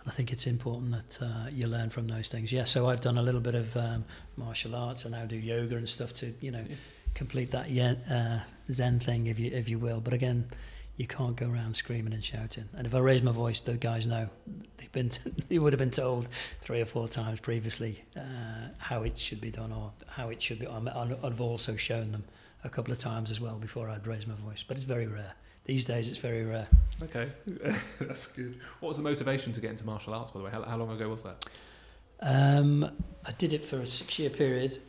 And I think it's important that uh, you learn from those things. Yeah, so I've done a little bit of um, martial arts and now do yoga and stuff to you know Yeah. complete that yen, uh, Zen thing, if you if you will. But again, you can't go around screaming and shouting. And if I raise my voice, the guys know they've been they would have been told three or four times previously uh, how it should be done or how it should be. I've also shown them a couple of times as well before I'd raise my voice, but it's very rare. These days, it's very rare. Okay, that's good. What was the motivation to get into martial arts, by the way? How, how long ago was that? Um, I did it for a six-year period,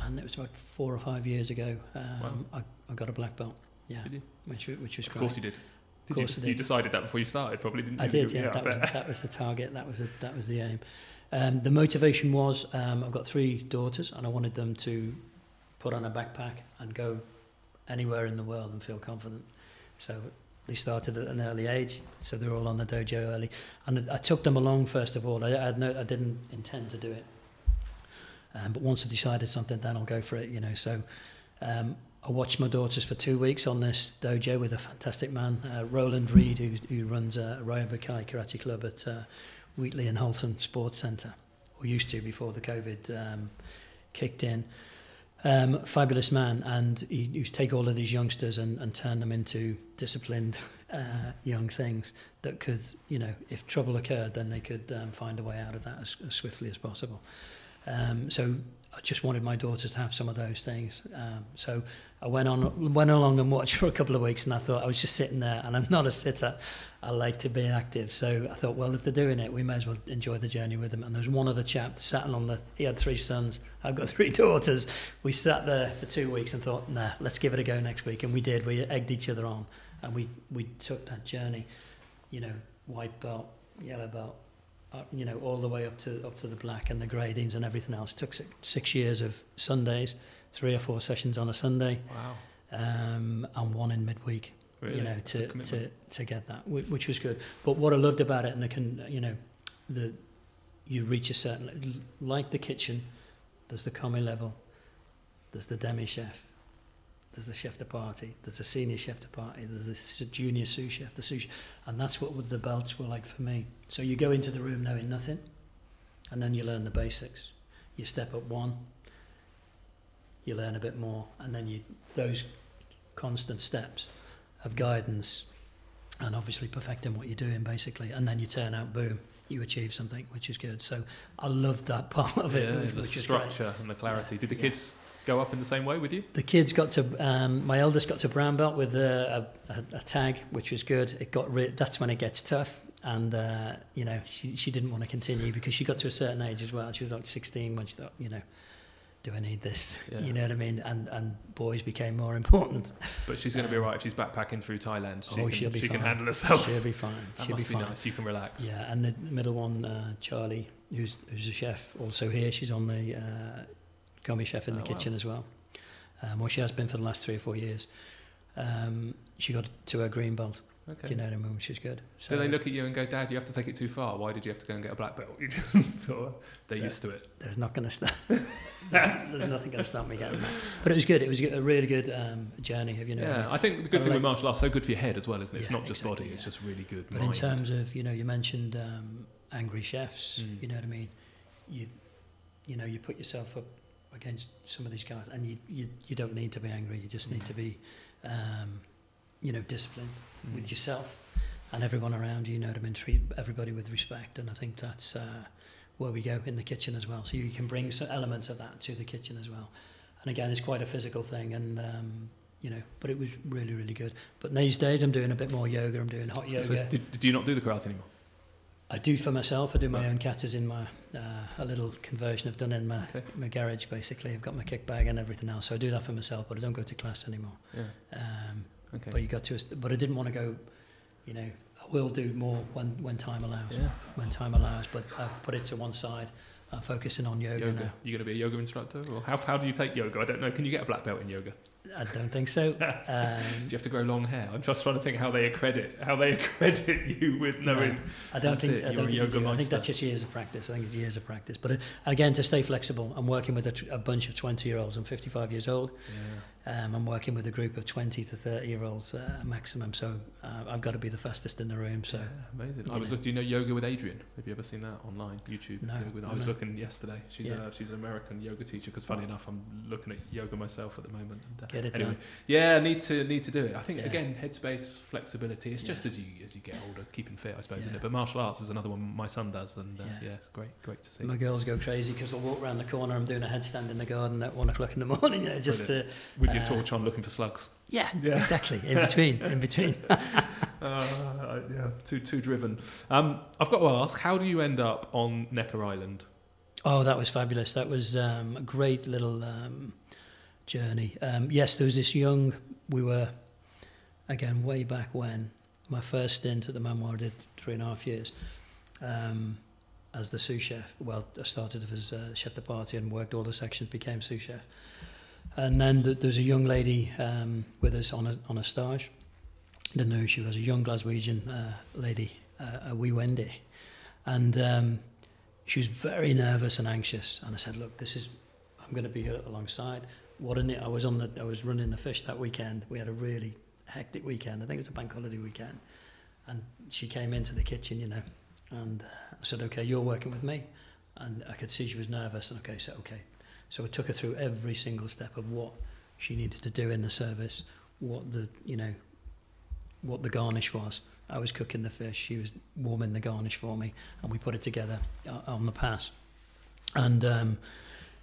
and it was about four or five years ago. Um, Wow. I, I got a black belt. Yeah, Did you? which which was great. Of course you did. Did course you, you did. decided that before you started, probably didn't you? I did, yeah. I that was that was the target. That was the, that was the aim. Um, the motivation was um, I've got three daughters, and I wanted them to put on a backpack and go anywhere in the world and feel confident. So they started at an early age, so they were all on the dojo early, and I took them along first of all. I, I no, I didn't intend to do it, um, but once I decided something, then I'll go for it. You know, so. Um, I watched my daughters for two weeks on this dojo with a fantastic man, uh, Roland Reed, who, who runs a Ryobukai Karate Club at uh, Wheatley and Holton Sports Centre, or used to before the COVID um, kicked in. Um, fabulous man, and he to take all of these youngsters and, and turn them into disciplined uh, young things that could, you know, if trouble occurred, then they could um, find a way out of that as, as swiftly as possible. Um, so I just wanted my daughters to have some of those things. Um, so I went on, went along and watched for a couple of weeks, and I thought I was just sitting there, and I'm not a sitter. I like to be active, so I thought, well, if they're doing it, we may as well enjoy the journey with them. And there was one other chap sat on the. He had three sons. I've got three daughters. We sat there for two weeks and thought, nah, let's give it a go next week, and we did. We egged each other on, and we we took that journey. You know, white belt, yellow belt, uh, you know, all the way up to up to the black and the gradings and everything else. Took six, six years of Sundays, three or four sessions on a Sunday, Wow. um, and one in midweek. Really? You know, to, to to get that, which was good. But what I loved about it, and I can, you know, the you reach a certain like the kitchen. There's the commis level. There's the demi chef. There's the chef de partie. There's the senior chef de partie. There's the junior sous chef. The sous, and that's what the belts were like for me. So you go into the room knowing nothing, and then you learn the basics. You step up one, you learn a bit more, and then you those constant steps of guidance, and obviously perfecting what you're doing basically, and then you turn out boom, you achieve something, which is good. So I love that part of it, yeah, which, the which structure and the clarity. Did the Yeah. kids go up in the same way with you? The kids got to um, my eldest got to brown belt with a, a, a, a tag, which was good. It got rid. That's when it gets tough, and uh, you know she she didn't want to continue because she got to a certain age as well. She was like 16 when she thought, you know, do I need this? Yeah. You know what I mean? And and boys became more important. But she's going to be all right if she's backpacking through Thailand. She Oh, can, she'll be she can handle herself. She'll be fine. That She'll must be be fine. nice. You can relax. Yeah, and the middle one, uh, Charlie, who's who's a chef, also here. She's on the uh, combi chef in Oh, the wow. kitchen as well. Um, or she has been for the last three or four years. Um, she got to her green belt. Okay. Do you know what I mean? Which is good. So Do they look at you and go, Dad, you have to take it too far? Why did you have to go and get a black belt? You just of, they're Yeah. used to it. There's not going to stop. there's, there's nothing going to stop me getting that. But it was good. It was a really good um, journey. Have you know? Yeah, I think the good thing with martial arts, is so good for your head as well, isn't it? It's Yeah, not just exactly, body, it's just really good But mind. in terms of you know, you mentioned um, angry chefs. Mm. You know what I mean? You you know, you put yourself up against some of these guys, and you you, you don't need to be angry. You just need to be, um, you know, discipline Mm. with yourself and everyone around you. You know what I mean? Treat everybody with respect, and I think that's uh, where we go in the kitchen as well. So you can bring some elements of that to the kitchen as well. And again, it's quite a physical thing, and um, you know, but it was really really good. But these days, I'm doing a bit more yoga. I'm doing hot So- yoga. so did, do you not do the karate anymore? I do for myself. I do my Right. own katas in my uh, a little conversion I've done in my Okay. my garage. Basically, I've got my kick bag and everything else. So I do that for myself, but I don't go to class anymore. Yeah. Um, Okay. But you got to, but I didn't want to go. You know, I will do more when when time allows. yeah. When time allows, but I've put it to one side. I'm focusing on yoga, Yoga. now. You going to be a yoga instructor? Or how, how do you take yoga? I don't know. Can you get a black belt in yoga? I don't think so. Do Um, you have to grow long hair? I'm just trying to think how they accredit how they accredit you with knowing. I don't think it, I don't think, yoga do. I think that's just years of practice. I think it's years of practice. But uh, again, to stay flexible, I'm working with a, a bunch of 20 year olds. I'm 55 years old. Um, I'm working with a group of 20 to 30 year olds uh, maximum. So uh, I've got to be the fastest in the room. So Yeah, amazing. I was know. looking. Do you know yoga with Adriene? Have you ever seen that online YouTube? No, Yoga with, I was no. looking yesterday. She's Yeah. a she's an American yoga teacher. Because funny enough, I'm looking at yoga myself at the moment. And, uh, get it anyway, done. yeah, need to need to do it. I think Yeah. again, headspace, flexibility. It's just as you as you get older, keeping fit, I suppose, isn't it? But martial arts is another one my son does, and uh, yeah. It's great, great to see. My girls go crazy because they'll walk around the corner. I'm doing a headstand in the garden at one o'clock in the morning. You know, just to, With your torch on, looking for slugs. yeah, Yeah. exactly. In between, in between. Uh, yeah, too too driven. Um, I've got to ask, how do you end up on Necker Island? Oh, that was fabulous. That was um, a great little um, journey. Um, yes, there was this young, we were, again, way back when, my first stint at the Manoir I did three and a half years um, as the sous chef. Well, I started as uh, chef de partie and worked all the sections, became sous chef. And then th- there was a young lady um, with us on a, on a stage. Didn't know she was, a young Glaswegian uh, lady, uh, a wee Wendy. And um, she was very nervous and anxious. And I said, "Look, this is I'm going to be here alongside. What in it? I was on the I was running the fish that weekend. We had a really hectic weekend. I think it was a bank holiday weekend. And she came into the kitchen, you know, and uh, I said, "Okay, you're working with me." And I could see she was nervous. And okay, so okay, so I took her through every single step of what she needed to do in the service, what the you know, what the garnish was. I was cooking the fish. She was warming the garnish for me, and we put it together uh, on the pass. And um,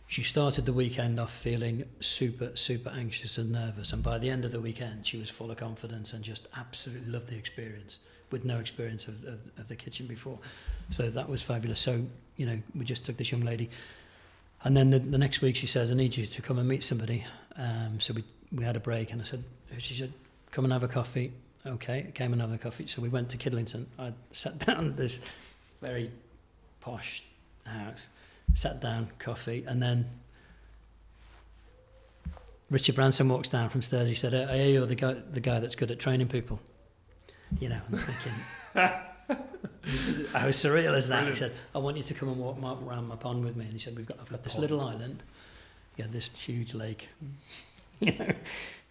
she started the weekend off feeling super, super anxious and nervous. And by the end of the weekend, she was full of confidence and just absolutely loved the experience with no experience of, of, of the kitchen before. So that was fabulous. So, you know, we just took this young lady. And then the, the next week she says, I need you to come and meet somebody. Um, so we, we had a break and I said, she said, come and have a coffee. Okay, I came and have a coffee. So we went to Kidlington. I sat down at this very posh house, sat down, coffee, and then Richard Branson walks down from stairs. He said, I hear you're the guy, the guy that's good at training people. You know, I'm thinking, how surreal is that? He said, I want you to come and walk my, around my pond with me. And he said, We've got, I've got this little island. You had this huge lake. you know,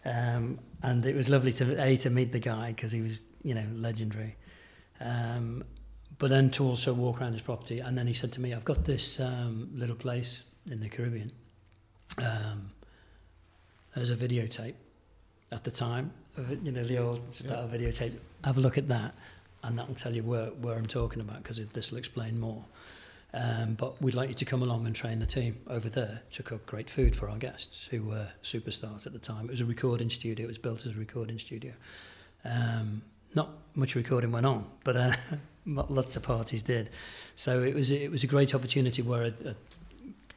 um, and it was lovely to a to meet the guy because he was you know legendary, um, but then to also walk around his property. And then he said to me, "I've got this um, little place in the Caribbean. Um, There's a videotape at the time, you know, the old style videotape. Have a look at that, and that will tell you where, where I'm talking about because this will explain more. Um, but we'd like you to come along and train the team over there to cook great food for our guests who were superstars at the time. It was a recording studio. It was built as a recording studio. Um, not much recording went on, but uh, lots of parties did. So it was it was a great opportunity where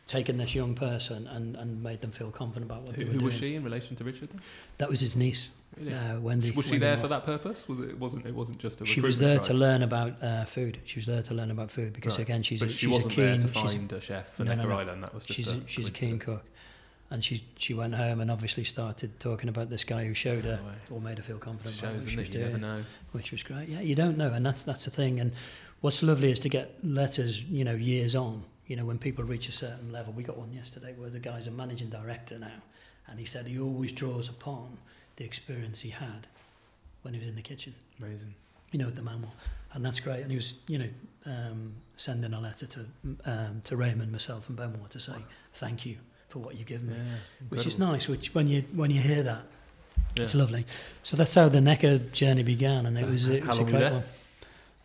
taken this young person and, and made them feel confident about what Who, they were who doing. was she in relation to Richard? Then? That was his niece, Really? uh, Wendy. was she Wendy there Moore. for that purpose? Was it? it wasn't it? Wasn't just a. She was there to learn about uh, food. She was there to learn about food because Right. again, she's But a, she she's wasn't a keen there to find a chef for No, no, Necker no. Island. That was just she's a, a, she's a keen cook, and she she went home and obviously started talking about this guy who showed her No or made her feel confident about shows, what she was it? You never doing, know. which was great. Yeah, you don't know, and that's that's the thing. And what's lovely is to get letters, you know, years on. You know, when people reach a certain level, we got one yesterday where the guy's a managing director now, and he said he always draws upon the experience he had when he was in the kitchen. Amazing. you know, at the Manoir, and that's great. And he was, you know, um, sending a letter to um, to Raymond, myself, and Benoit to say thank you for what you've given me, which is nice. Which when you when you hear that, Yeah. it's lovely. So that's how the Necker journey began, and So it was it was a long were you great one.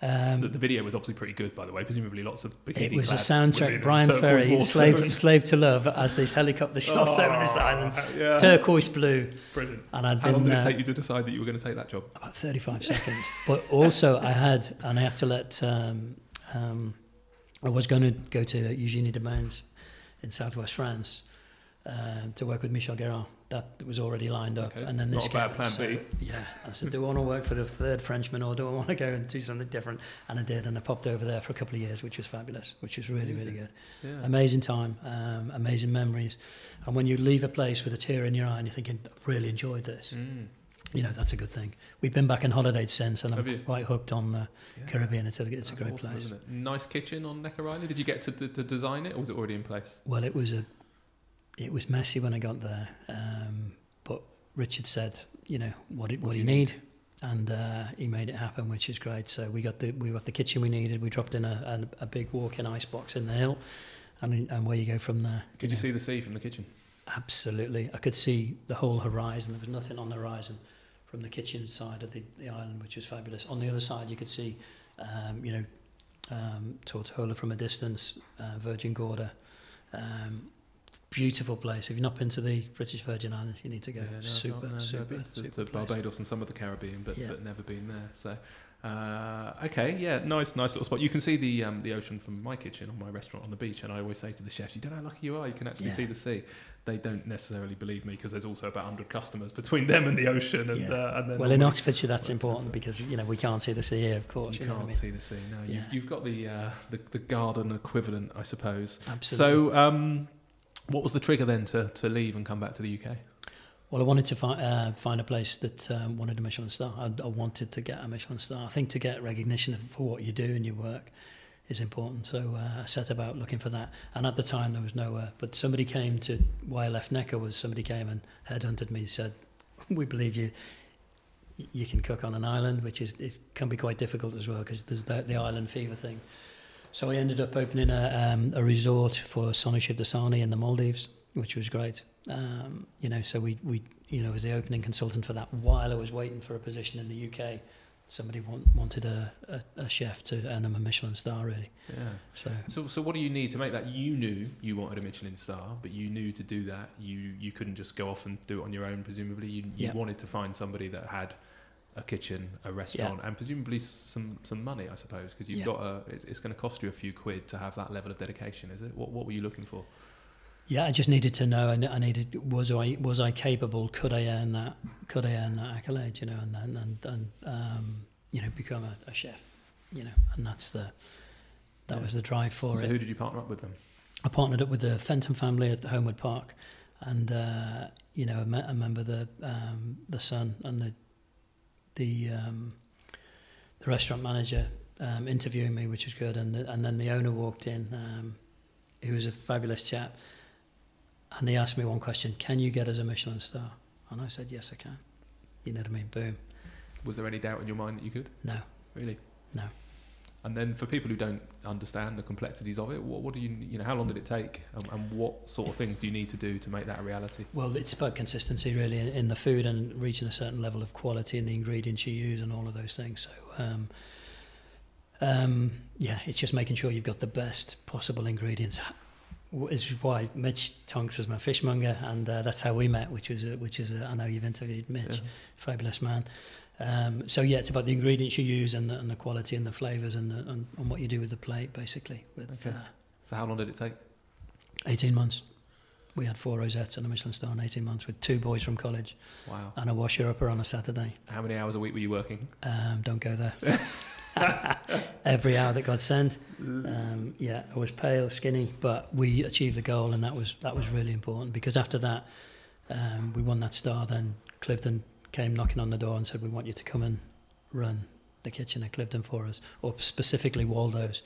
Um, The, the video was obviously pretty good, by the way. Presumably, lots of bikini it was a soundtrack. Bryan Ferry, slave, slave to love, as these helicopter shots over this Oh, island, Yeah. turquoise blue, Brilliant. and I'd How long did it uh, take you to decide that you were going to take that job? about 35 seconds. But also, I had, and I had to let, um, um, I was going to go to Eugénie de Bains in southwest France uh, to work with Michel Guérard. That was already lined up. Okay. And then Not this bad came. plan so, B. Yeah. I said, do I want to work for the third Frenchman or do I want to go and do something different? And I did. And I popped over there for a couple of years, which was fabulous, which was really, Amazing. really good. Yeah. Amazing time, um, amazing memories. And when you leave a place with a tear in your eye and you're thinking, I've really enjoyed this, Mm. you know, that's a good thing. We've been back and holidayed since, and Have I'm you? quite hooked on the Yeah. Caribbean. It's a, it's a great awesome, place. Nice kitchen on Necker Island. Did you get to, to, to design it, or was it already in place? Well, it was a, it was messy when I got there, um, but Richard said, you know, what do, what, do you need? And uh, he made it happen, which is great. So we got the we got the kitchen we needed. We dropped in a, a, a big walk-in ice box in the hill, and and where you go from there. Could you know. see the sea from the kitchen? Absolutely. I could see the whole horizon. There was nothing on the horizon from the kitchen side of the, the island, which was fabulous. On the other side, you could see, um, you know, um, Tortola from a distance, uh, Virgin Gorda. Um, beautiful place. If you've not been to the British Virgin Islands, you need to go. Yeah, no, super, no, super, to, super to place. Barbados and some of the Caribbean, but, Yeah. but never been there. So, uh, okay, yeah, nice, nice little spot. You can see the um, the ocean from my kitchen or my restaurant on the beach, and I always say to the chefs, "You don't know how lucky you are. You can actually Yeah. see the sea." They don't necessarily believe me because there's also about 100 customers between them and the ocean, and, Yeah. uh, and then Well, in Oxfordshire, that's important because you know we can't see the sea here, of course. you You, can't I mean? see the sea. No, Yeah. you've, you've got the, uh, the the garden equivalent, I suppose. Absolutely. So, um, what was the trigger then to, to leave and come back to the UK? Well, I wanted to find uh, find a place that um, wanted a Michelin star. I, I wanted to get a Michelin star. I think to get recognition for what you do in your work is important. So uh, I set about looking for that. And at the time, there was nowhere. But somebody came to why I left Necker was somebody came and headhunted me. Said, "We believe you. You can cook on an island, which is it can be quite difficult as well because there's the, the island fever thing." So I ended up opening a, um, a resort for Sonu Shivdasani in the Maldives, which was great. Um, you know, so we, we, you know, as the opening consultant for that, while I was waiting for a position in the UK, somebody want, wanted a, a, a chef to earn them a Michelin star, really. Yeah. So So, so what do you need to make that? You knew you wanted a Michelin star, but you knew to do that, you you couldn't just go off and do it on your own. Presumably, you, you Yeah. wanted to find somebody that had a kitchen, a restaurant, and presumably some some money, I suppose, because you've Yeah. got a. It's, it's going to cost you a few quid to have that level of dedication, is it? What What were you looking for? yeah, I just needed to know. I, I needed was I was I capable? Could I earn that? Could I earn that accolade? You know, and and and, and um, you know, become a, a chef. You know, and that's the that Yeah. was the drive for it. so it. who did you partner up with them? I partnered up with the Fenton family at the Homewood Park, and uh, you know I, met, I remember the um, the son and the the um, the restaurant manager um, interviewing me, which was good, and the, and then the owner walked in, um, who was a fabulous chap, and he asked me one question: Can you get us a Michelin star? And I said, Yes, I can. You know what I mean? Boom. Was there any doubt in your mind that you could? No, Really? No. And then for people who don't understand the complexities of it, what, what do you you know how long did it take, and, and what sort of things do you need to do to make that a reality? Well, it's about consistency really in, in the food and reaching a certain level of quality in the ingredients you use and all of those things. So, um, um, yeah, it's just making sure you've got the best possible ingredients. Is why Mitch Tonks is my fishmonger, and uh, that's how we met. Which was a, which is a, I know you've interviewed Mitch, Yeah. fabulous man. Um, so yeah, it's about the ingredients you use and the, and the quality and the flavors and, the, and and what you do with the plate, basically. With Okay. uh, So how long did it take? 18 months. We had four rosettes and a Michelin star in 18 months with two boys from college Wow. and a washer upper on a Saturday. How many hours a week were you working? Um, don't go there. Every hour that God sent. Um, yeah, I was pale, skinny, but we achieved the goal, and that was that was really important because after that, um, we won that star. Then Cliveden came knocking on the door and said, "We want you to come and run the kitchen at Cliveden for us, or specifically Waldo's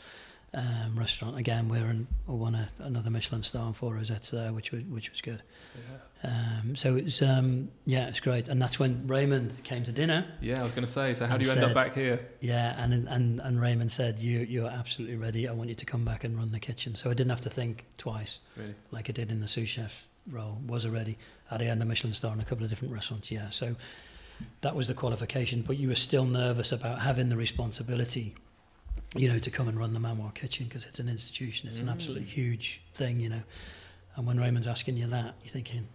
um, restaurant." Again, we're in, we won a, another Michelin star for four rosettes there, which was which was good. Um, so it was um, yeah, it's great, and that's when Raymond came to dinner. Yeah, I was going to say. So how do you end up back here? Yeah, and and and Raymond said, "You you're absolutely ready. I want you to come back and run the kitchen." So I didn't have to think twice, Really? like I did in the sous chef role. Was already had I had a Michelin star in a couple of different restaurants. Yeah, so that was the qualification. But you were still nervous about having the responsibility, you know, to come and run the Manoir kitchen because it's an institution. It's an Mm. absolutely huge thing, you know. And when Raymond's asking you that, you're thinking,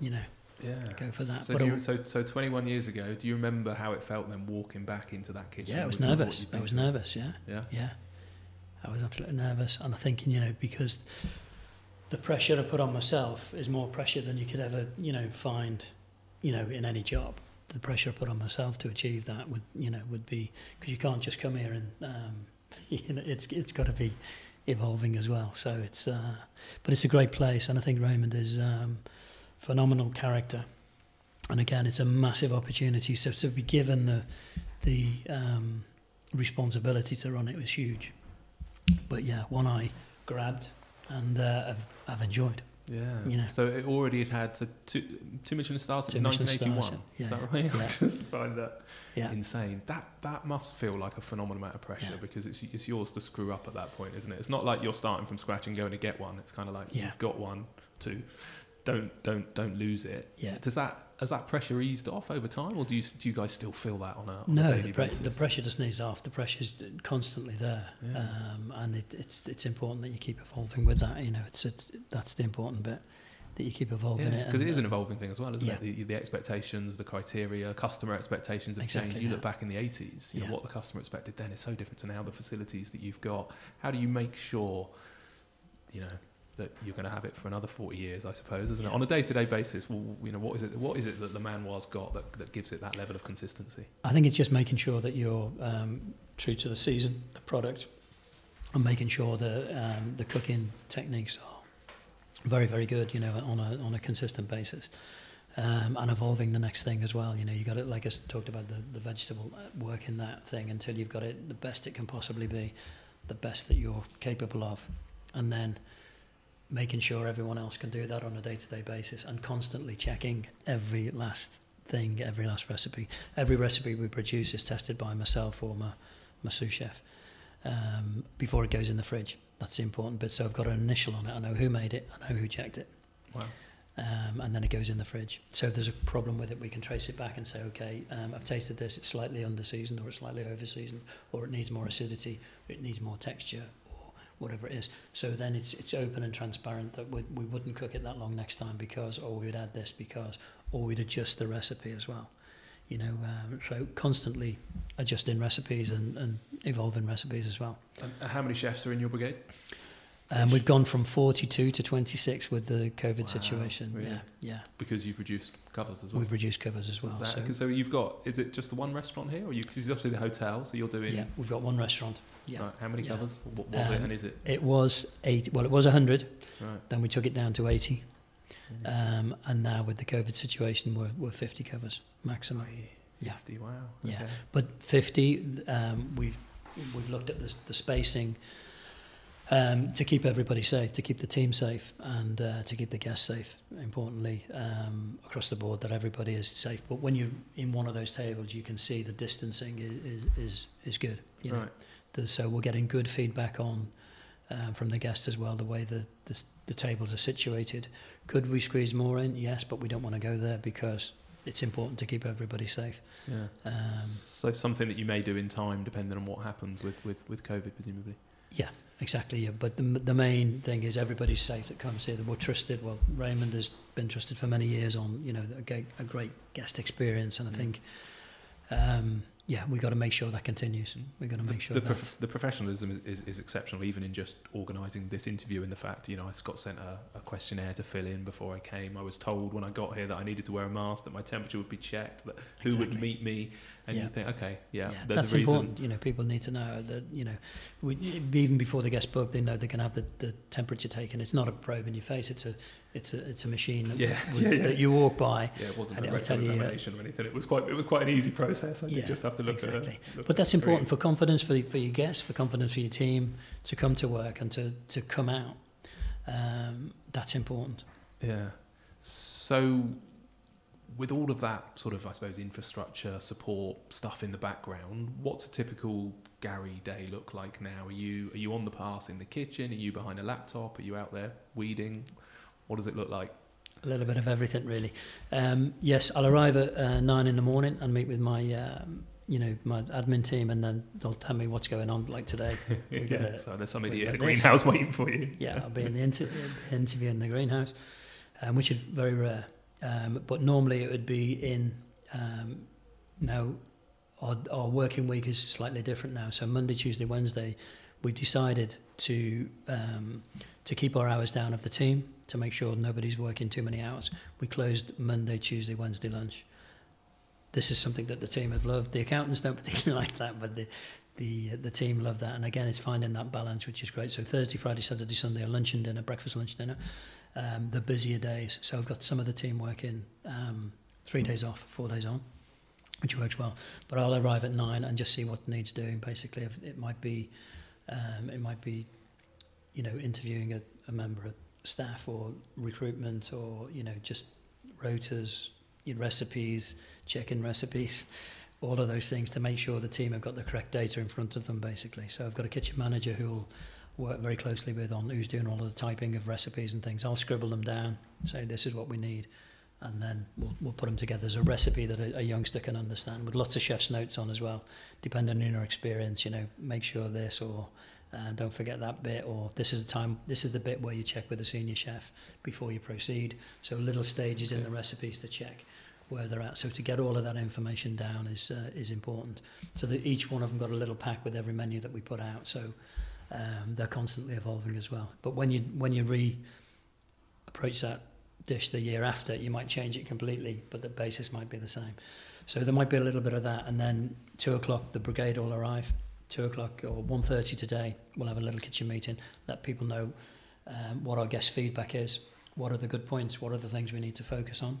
you know, Yeah. Go for that. So, you, so, so 21 years ago, do you remember how it felt then walking back into that kitchen? yeah, I was with- with what nervous. I was nervous. Yeah. Yeah. Yeah, I was absolutely nervous, and I'm thinking, you know, because the pressure I put on myself is more pressure than you could ever, you know, find, you know, in any job. The pressure I put on myself to achieve that would, you know, would be because you can't just come here and, um, you know, it's it's got to be evolving as well. So it's, uh, but it's a great place, and I think Raymond is um, phenomenal character, and again, it's a massive opportunity. So to be given the the um, responsibility to run it was huge. But yeah, one I grabbed and uh, I've, I've enjoyed. Yeah. You know. So it already had had to, two, two Michelin stars since Two Michelin stars, 1981. yeah, Is that yeah, right? I just find that Yeah, insane. That that must feel like a phenomenal amount of pressure Yeah. because it's it's yours to screw up at that point, isn't it? It's not like you're starting from scratch and going to get one. It's kind of like Yeah. you've got one, two. Don't don't don't lose it. yeah. Does that has that pressure eased off over time, or do you do you guys still feel that on a, on a No, daily the, pre- basis? the pressure doesn't ease off. The pressure is constantly there, Yeah. um, and it, it's it's important that you keep evolving with that. You know, it's, it's that's the important bit that you keep evolving it. because it is an evolving thing as well, isn't yeah. it? The, the expectations, the criteria, customer expectations have Exactly changed. You look back in the 80s, you Yeah. know, what the customer expected then is so different to now. The facilities that you've got, how do you make sure, you know, that you're going to have it for another 40 years, I suppose, isn't it? On a day-to-day basis, well, you know, what is it? What is it that the Manoir's got that, that gives it that level of consistency? I think it's just making sure that you're um, true to the season, the product, and making sure that um, the cooking techniques are very, very good. You know, on a on a consistent basis, um, and evolving the next thing as well. You know, you got it like I talked about the the vegetable uh, work in that thing until you've got it the best it can possibly be, the best that you're capable of, and then making sure everyone else can do that on a day-to-day basis and constantly checking every last thing, every last recipe. Every recipe we produce is tested by myself or my, my sous chef um, before it goes in the fridge. That's the important bit. So I've got an initial on it. I know who made it. I know who checked it. Wow. Um, and then it goes in the fridge. So if there's a problem with it, we can trace it back and say, okay, um, I've tasted this. It's slightly under seasoned, or it's slightly over seasoned, or it needs more acidity, it needs more texture, whatever it is. So then it's it's open and transparent that we, we wouldn't cook it that long next time because, or we would add this because, or we'd adjust the recipe as well. You know, um, so constantly adjusting recipes and, and evolving recipes as well. And how many chefs are in your brigade? Um, we've gone from 42 to 26 with the COVID Wow, situation. really? Yeah, yeah. Because you've reduced covers as well. We've reduced covers as well. So, so you've got, is it just the one restaurant here, or you? Because obviously the hotel, so you're doing. yeah, we've got one restaurant. Yeah. Right, how many Yeah. covers? What was it, Um, and is it? It was 80, well, it was 100, Right. then we took it down to 80. Mm. Um, and now with the COVID situation, we're, we're 50 covers maximum. Yeah. 50, wow. Yeah. okay. But 50, um, we've, we've looked at the, the spacing um, to keep everybody safe, to keep the team safe, and uh, to keep the guests safe, importantly, um, across the board, that everybody is safe. But when you're in one of those tables, you can see the distancing is, is, is, good. You know, Right. So we're getting good feedback on um, from the guests as well, the way the, the the tables are situated. Could we squeeze more in? Yes, but we don't want to go there because it's important to keep everybody safe. Yeah. Um, so something that you may do in time, depending on what happens with, with, with COVID, presumably. Yeah, exactly. Yeah, but the the main thing is everybody's safe that comes here. That we're trusted. Well, Raymond has been trusted for many years on you know a, great- a great guest experience, and I Mm. think. Um, yeah, we've got to make sure that continues. Mm. We've got to make sure the, that prof- the professionalism is, is, is exceptional, even in just organising this interview. And the fact, you know, I got sent a, a questionnaire to fill in before I came. I was told when I got here that I needed to wear a mask, that my temperature would be checked, that who would meet me, and Yeah. you think, okay, yeah, yeah, there's that's a reason. important. You know, people need to know that you know, we, even before they get booked, they know they can have the, the temperature taken. It's not a probe in your face. It's a it's a it's a machine that, Yeah, yeah, yeah. that you walk by. Yeah, it wasn't And a rectal you, examination or anything. It was quite, it was quite an easy process. I Yeah, did just have to look exactly. at. look But that's important for confidence for for your guests, for confidence for your team to come to work and to to come out. Um, that's important. Yeah. So, with all of that sort of, I suppose, infrastructure support stuff in the background, what's a typical Gary day look like now? Are you are you on the pass in the kitchen? Are you behind a laptop? Are you out there weeding? What does it look like? A little bit of everything, really. Um, yes, I'll arrive at uh, nine in the morning and meet with my, um, you know, my admin team, and then they'll tell me what's going on. Like today, yeah. So there's somebody in the this. greenhouse waiting for you. yeah, I'll be in the inter- interview in the greenhouse, um, which is very rare. Um, but normally it would be in. Um, now, our, our working week is slightly different now. So Monday, Tuesday, Wednesday, we decided to um, to keep our hours down of the team to make sure nobody's working too many hours. We closed Monday, Tuesday, Wednesday lunch. This is something that the team have loved. The accountants don't particularly like that, but the the the team love that. And again, it's finding that balance, which is great. So Thursday, Friday, Saturday, Sunday, are lunch and dinner, breakfast, lunch, dinner. Um, the busier days. So I've got some of the team working um, three days off, four days on, which works well. But I'll arrive at nine and just see what needs doing. Basically, if it might be, um, it might be, you know, interviewing a, a member of staff or recruitment or you know just your recipes, checking recipes, all of those things to make sure the team have got the correct data in front of them. Basically, so I've got a kitchen manager who'll work very closely with on who's doing all of the typing of recipes and things. I'll scribble them down, say this is what we need, and then we'll, we'll put them together as a recipe that a, a youngster can understand with lots of chef's notes on as well, depending on your experience. You know, make sure this or uh, don't forget that bit, or this is the time. This is the bit where you check with the senior chef before you proceed. So little stages in the recipes to check where they're at. So to get all of that information down is uh, is important. So that each one of them got a little pack with every menu that we put out. So um, they're constantly evolving as well. But when you when you re approach that dish the year after, you might change it completely, but the basis might be the same. So there might be a little bit of that, and then two o'clock the brigade will arrive. Two o'clock or one thirty today, we'll have a little kitchen meeting. Let people know um, what our guest feedback is, what are the good points, what are the things we need to focus on,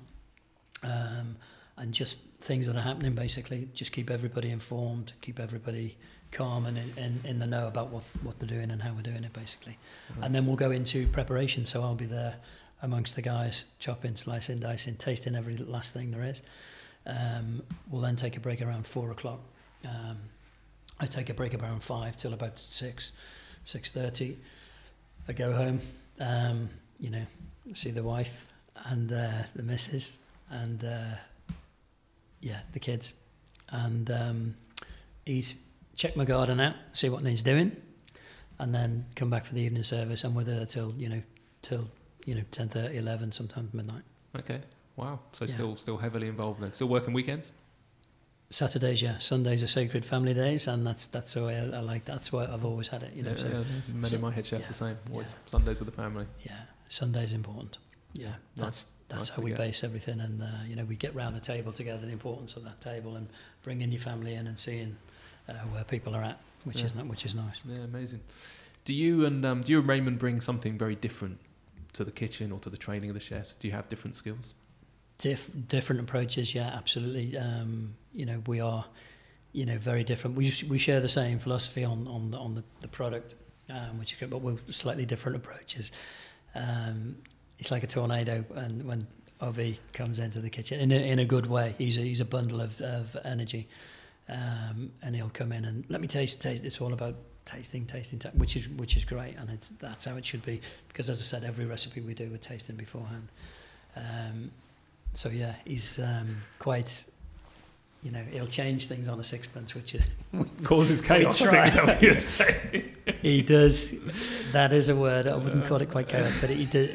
um, and just things that are happening. Basically, just keep everybody informed, keep everybody calm and in, in, in the know about what, what they're doing and how we're doing it. Basically, and then we'll go into preparation. So I'll be there amongst the guys, chopping, slicing, dicing, tasting every last thing there is. Um, we'll then take a break around four o'clock. Um, I take a break around five till about six, six thirty. I go home, um, you know, see the wife and uh, the missus and uh, yeah, the kids, and um, eat, check my garden out, see what needs doing, and then come back for the evening service. I'm with her till you know, till you know, 10:30, 11, sometimes midnight. Okay. Wow. So Yeah. still still heavily involved then. Still working weekends. Saturdays, yeah. Sundays are sacred family days, and that's that's the way I, I like. That's why I've always had it. You know, yeah, so yeah, many so- of my head chefs yeah, the same. Always. Sundays with the family. yeah, Sunday's important. Yeah, Nice- that's that's nice how we get. base everything, and uh, you know we get round the table together. The importance of that table and bringing your family in and seeing uh, where people are at, which is not which is nice. Yeah, amazing. Do you and um, do you and Raymond bring something very different to the kitchen or to the training of the chefs? Do you have different skills? Dif- different approaches, yeah, absolutely. Um, you know, we are, you know, very different. We we share the same philosophy on on the, on the, the product, um, which is good, but we're slightly different approaches. Um, it's like a tornado, and when RB comes into the kitchen in a, in a good way, he's a, he's a bundle of, of energy. um, and he'll come in and let me taste, taste. It's all about tasting, tasting, ta- which is which is great, and it's, that's how it should be. Because as I said, every recipe we do, we're tasting beforehand. Um, so yeah, he's um, quite. You know, he'll change things on a sixpence, which is Causes chaos. I try. think is that what you're he does. That is a word. I wouldn't call it quite chaos, but he does.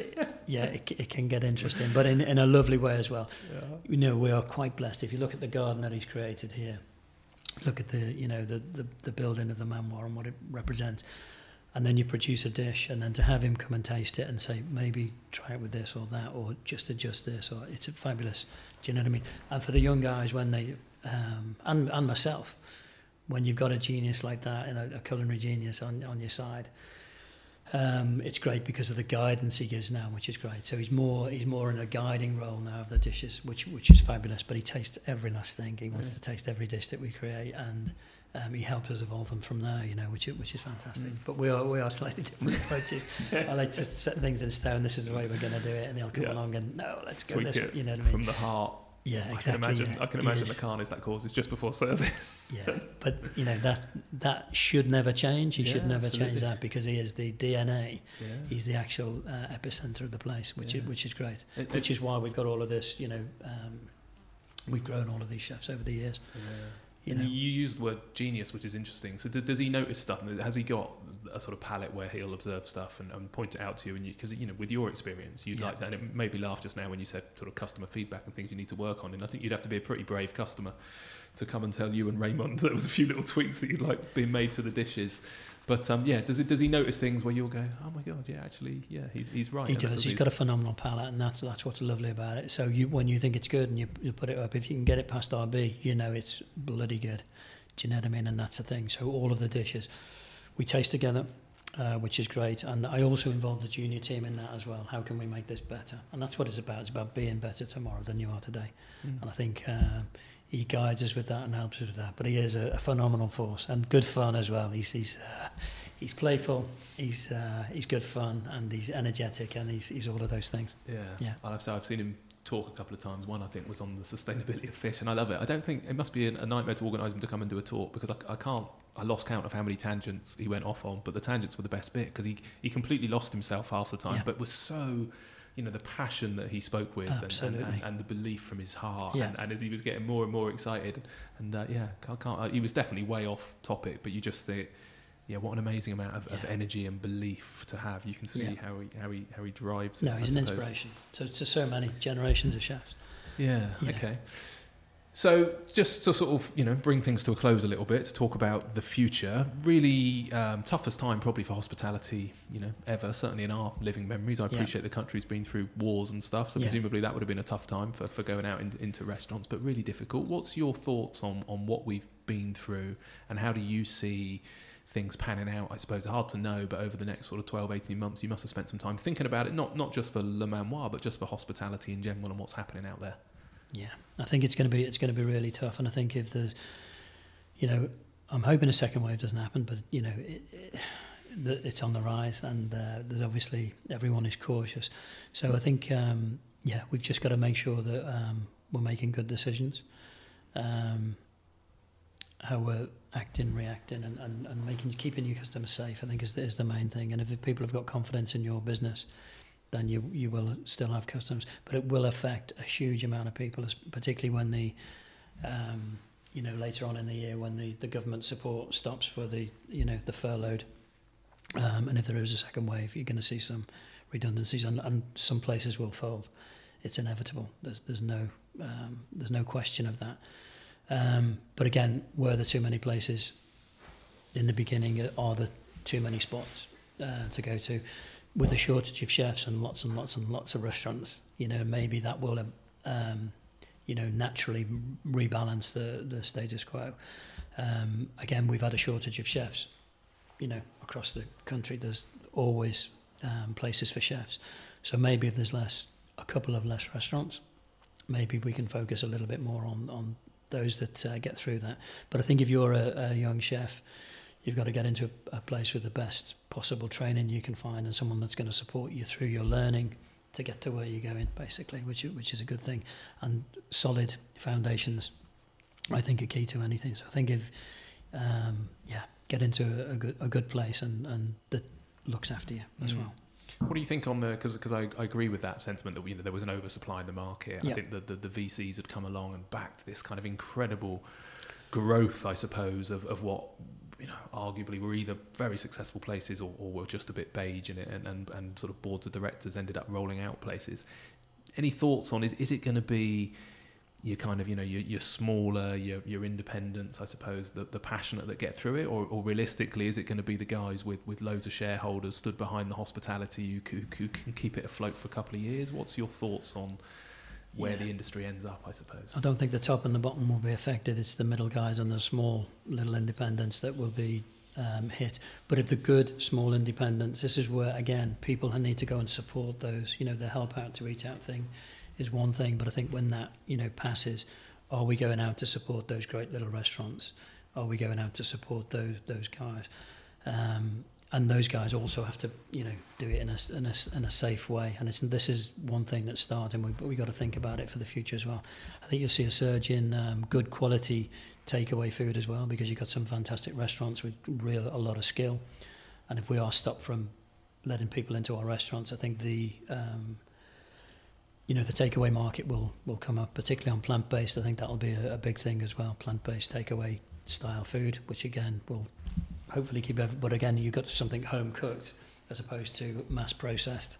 Yeah, it, it can get interesting, but in, in a lovely way as well. Yeah. You know, we are quite blessed. If you look at the garden that he's created here, look at the you know the the, the building of the Manoir and what it represents, and then you produce a dish, and then to have him come and taste it and say maybe try it with this or that or just adjust this or it's a fabulous. Do you know what I mean? And for the young guys when they um, and and myself, when you've got a genius like that and a, a culinary genius on on your side. Um, it's great because of the guidance he gives now, which is great. So he's more he's more in a guiding role now of the dishes, which which is fabulous. But he tastes every last thing. He wants to taste every dish that we create, and um, he helps us evolve them from there. You know, which is- which is fantastic. Mm. But we are we are slightly different approaches. I like to set things in stone. This is the way we're going to do it, and he'll come Yeah. along and no, let's go this. it You know what I mean? From the heart. Yeah, I exactly. can imagine. yeah. I can imagine the carnage that causes just before service. Yeah, but you know that that should never change. He should never absolutely. change that because he is the DNA. Yeah. He's the actual uh, epicenter of the place, which Yeah. is which is great. It- it- Which is why we've got all of this. You know, um, we've grown all of these chefs over the years. You And know, you used the word genius, which is interesting. So, d- does he notice stuff? Has he got a sort of palate where he'll observe stuff and, and point it out to you? And because you, know, with your experience, you'd Yeah. like to. And it made me laugh just now when you said sort of customer feedback and things you need to work on. And I think you'd have to be a pretty brave customer to come and tell you and Raymond there was a few little tweaks that you'd like being made to the dishes. But um, yeah, does it does he notice things where you'll go, oh my god, yeah, actually, yeah, he's he's right. he does. He's got a phenomenal palate, and that's that's what's lovely about it. So you, when you think it's good and you, you put it up, if you can get it past RB, you know it's bloody good. Do you know what I mean? And that's the thing. So all of the dishes we taste together, uh, which is great. And I also involve the junior team in that as well. How can we make this better? And that's what it's about. It's about being better tomorrow than you are today. Mm. And I think um, he guides us with that and helps us with that. But he is a, a phenomenal force and good fun as well. He's he's uh, he's playful. He's uh, he's good fun and he's energetic and he's he's all of those things. Yeah, Yeah. I'll have to say I've seen him talk a couple of times. One I think was on the sustainability of fish, and I love it. I don't think it must be a, a nightmare to organise him to come and do a talk because I, I can't. I lost count of how many tangents he went off on, but the tangents were the best bit because he he completely lost himself half the time, Yeah. but was so. You know the passion that he spoke with, and, and, and, the belief from his heart, Yeah. and, and as he was getting more and more excited, and uh, yeah, I can't. Uh, he was definitely way off topic, but you just think, yeah, what an amazing amount of, of energy and belief to have. You can see Yeah. how he how he how he drives. No, it, he's an inspiration. So to so many generations of chefs. Yeah, Yeah. Okay. So just to sort of you know bring things to a close a little bit to talk about the future. Really um, toughest time probably for hospitality you know ever. Certainly in our living memories. I Yeah. appreciate the country's been through wars and stuff, so Yeah. presumably that would have been a tough time for, for going out in, into restaurants, but really difficult. What's your thoughts on on what we've been through and how do you see? things panning out i suppose hard to know but over the next sort of 12 18 months you must have spent some time thinking about it not not just for le manoir but just for hospitality in general and what's happening out there Yeah, I think it's going to be it's going to be really tough, and I think if there's, you know, I'm hoping a second wave doesn't happen, but you know, it, it, it's on the rise, and uh, there's obviously everyone is cautious. So I think, um, yeah, we've just got to make sure that um, we're making good decisions, um, how we're acting, reacting, and, and, and making keeping your customers safe. I think is the, is the main thing. And if people have got confidence in your business, then you you will still have customers, but it will affect a huge amount of people, particularly when the, um, you know, later on in the year when the, the government support stops for the you know the furloughed, um, and if there is a second wave, you're going to see some redundancies, and, and some places will fold. It's inevitable. There's there's no um, there's no question of that. Um, but again, were there too many places in the beginning? Are there too many spots uh, to go to? With a shortage of chefs and lots and lots and lots of restaurants, you know, maybe that will, um, you know, naturally rebalance the, the status quo. Um, again, we've had a shortage of chefs, you know, across the country. There's always um, places for chefs. So maybe if there's less, a couple of less restaurants, maybe we can focus a little bit more on, on those that uh, get through that. But I think if you're a, a young chef, you've got to get into a, place with the best possible training you can find and someone that's going to support you through your learning to get to where you're going, basically, which is, which is a good thing. And solid foundations I think, are key to anything. So I think if, um, yeah, get into a, a, good a good place and, and that looks after you as Mm. well. What do you think on the because I, I agree with that sentiment that you know there was an oversupply in the market. I think that the, the VCs had come along and backed this kind of incredible growth, I suppose, of, of what you know arguably were either very successful places or, or were just a bit beige in it, and, and, and sort of boards of directors ended up rolling out places. Any thoughts on is is it going to be your kind of you know your, your smaller your your independents I suppose the the passionate that get through it or, or realistically is it going to be the guys with with loads of shareholders stood behind the hospitality who, who, who can keep it afloat for a couple of years what's your thoughts on where Yeah. the industry ends up I suppose I don't think the top and the bottom will be affected. It's the middle guys and the small little independents that will be um, hit. But if the good small independents, this is where again people need to go and support those. You know, the help out to eat out thing is one thing, but I think when that you know passes, are we going out to support those great little restaurants? Are we going out to support those those guys? Um, and those guys also have to, you know, do it in a, in a, in a safe way. And it's, this is one thing that's starting. We, but we got to think about it for the future as well. I think you'll see a surge in um, good quality takeaway food as well because you've got some fantastic restaurants with real a lot of skill. And if we are stopped from letting people into our restaurants, I think the um, you know the takeaway market will will come up, particularly on plant based. I think that'll be a, a big thing as well. Plant based takeaway style food, which again will hopefully keep. Every, but again, you've got something home cooked as opposed to mass processed.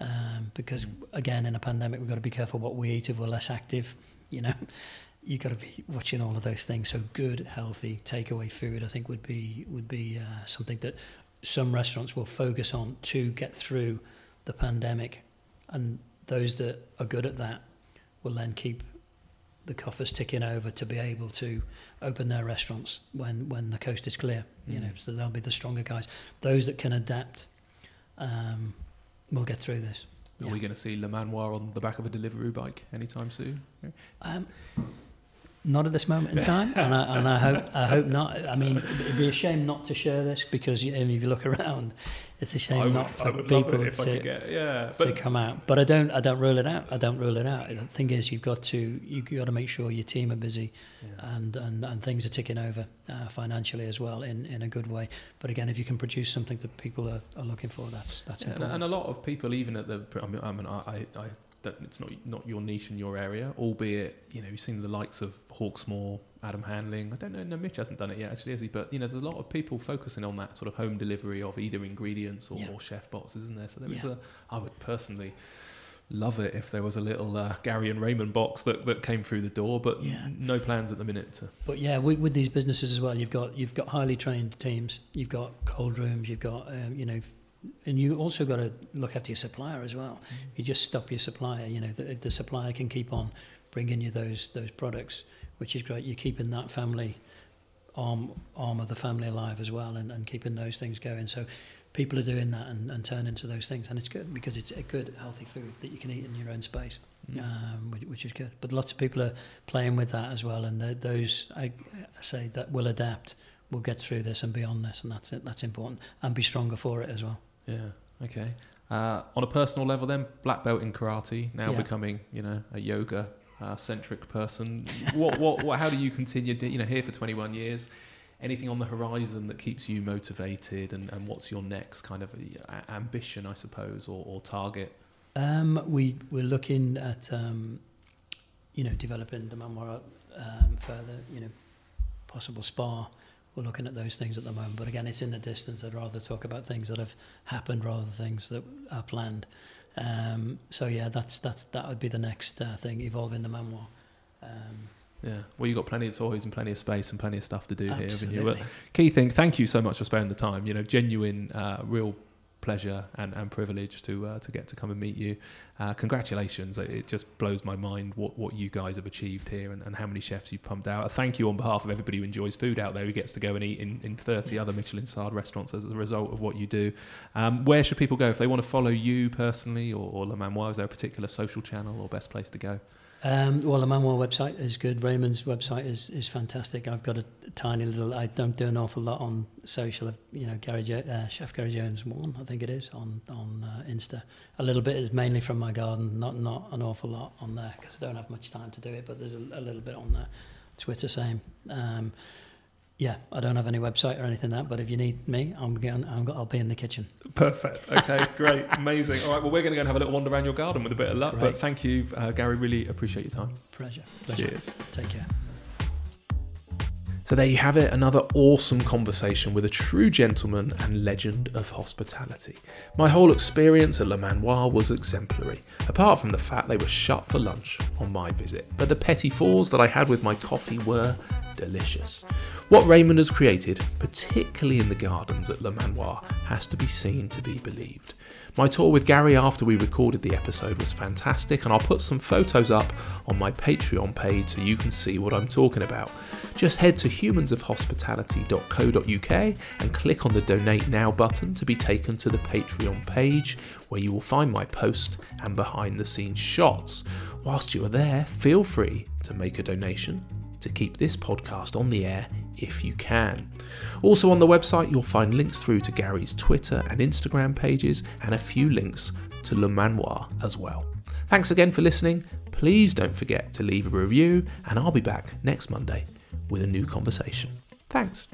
Um, because again, in a pandemic, we've got to be careful what we eat if we're less active. You know, you've got to be watching all of those things. So good, healthy takeaway food, I think, would be would be uh, something that some restaurants will focus on to get through the pandemic, and those that are good at that will then keep the coffers ticking over to be able to open their restaurants when when the coast is clear. You know, Mm. so they'll be the stronger guys. Those that can adapt um, will get through this. are Yeah. we going to see Le Manoir on the back of a delivery bike anytime soon Um, not at this moment in time, and I, and I hope I hope not. I mean, it'd be a shame not to share this because if you look around, it's a shame not for people to, get, yeah to come out. But I don't I don't rule it out. I don't rule it out. The thing is, you've got to you got to make sure your team are busy and, and, and things are ticking over uh, financially as well in, in a good way. But again, if you can produce something that people are, are looking for, that's that's Yeah, and, important. and a lot of people, even at the, I mean, I, mean, I, I, I that it's not not your niche in your area, albeit you know you've seen the likes of Hawksmoor, Adam Handling. I don't know, no, Mitch hasn't done it yet, actually, has he? But you know, there's a lot of people focusing on that sort of home delivery of either ingredients or, Yeah. or chef boxes, isn't there? So there is Yeah. a, I would personally love it if there was a little uh, Gary and Raymond box that, that came through the door, but Yeah. no plans at the minute to. But yeah, with, with these businesses as well, you've got you've got highly trained teams, you've got cold rooms, you've got um, you know, and you also got to look after your supplier as well. You just stop your supplier. You know, the, if the supplier can keep on bringing you those those products, which is great. You're keeping that family arm arm of the family alive as well, and, and keeping those things going. So people are doing that and, and turning to those things, and it's good because it's a good healthy food that you can eat in your own space Mm. um, which, which is good. But lots of people are playing with that as well, and th those I, I say that will adapt, will get through this and beyond this, and that's it. That's important, and be stronger for it as well. Yeah. Okay. Uh, on a personal level, then black belt in karate, now Yeah. becoming you know a yoga uh, centric person. what, what what how do you continue? You know, here for 21 years. Anything on the horizon that keeps you motivated, and, and what's your next kind of uh, ambition, I suppose, or, or target? Um, we we're looking at um, you know developing the Manoir um, further. You know, possible spa. We're looking at those things at the moment, but again, it's in the distance. I'd rather talk about things that have happened rather than things that are planned. Um, so yeah, that's that's that would be the next uh, thing, evolving the Manoir. Um, Yeah. Well, you've got plenty of toys and plenty of space and plenty of stuff to do here, haven't you? Absolutely. key thing, thank you so much for sparing the time. You know, genuine, uh, real pleasure and, and privilege to uh, to get to come and meet you. Uh, congratulations! It, it just blows my mind what, what you guys have achieved here and, and how many chefs you've pumped out. A thank you on behalf of everybody who enjoys food out there, who gets to go and eat in, in 30 other Michelin starred restaurants as a result of what you do. Um, where should people go if they want to follow you personally or, or Le Manoir? Is there a particular social channel or best place to go? Um, well, the Manoir website is good. Raymond's website is, is fantastic. I've got a tiny little. I don't do an awful lot on social. You know, Gary jo- uh, Chef Gary Jones one, I think it is on on uh, Insta. A little bit is mainly from my garden. Not not an awful lot on there because I don't have much time to do it. But there's a, a little bit on there. Twitter same. Um, yeah, I don't have any website or anything like that, but if you need me, I'm, getting, I'm I'll be in the kitchen. Perfect. Okay, great, amazing. All right, well, we're going to go and have a little wander around your garden with a bit of luck. Great. But thank you, uh, Gary. Really appreciate your time. Pleasure. Pleasure. Cheers. Take care. So there you have it, another awesome conversation with a true gentleman and legend of hospitality. My whole experience at Le Manoir was exemplary, apart from the fact they were shut for lunch on my visit. But the petit fours that I had with my coffee were delicious. What Raymond has created, particularly in the gardens at Le Manoir, has to be seen to be believed. My tour with Gary after we recorded the episode was fantastic, and I'll put some photos up on my Patreon page so you can see what I'm talking about. Just head to humansofhospitality.co.uk and click on the Donate Now button to be taken to the Patreon page where you will find my post and behind the scenes shots. Whilst you are there, feel free to make a donation to keep this podcast on the air if you can. Also, on the website, you'll find links through to Gary's Twitter and Instagram pages and a few links to Le Manoir as well. Thanks again for listening. Please don't forget to leave a review, and I'll be back next Monday with a new conversation. Thanks.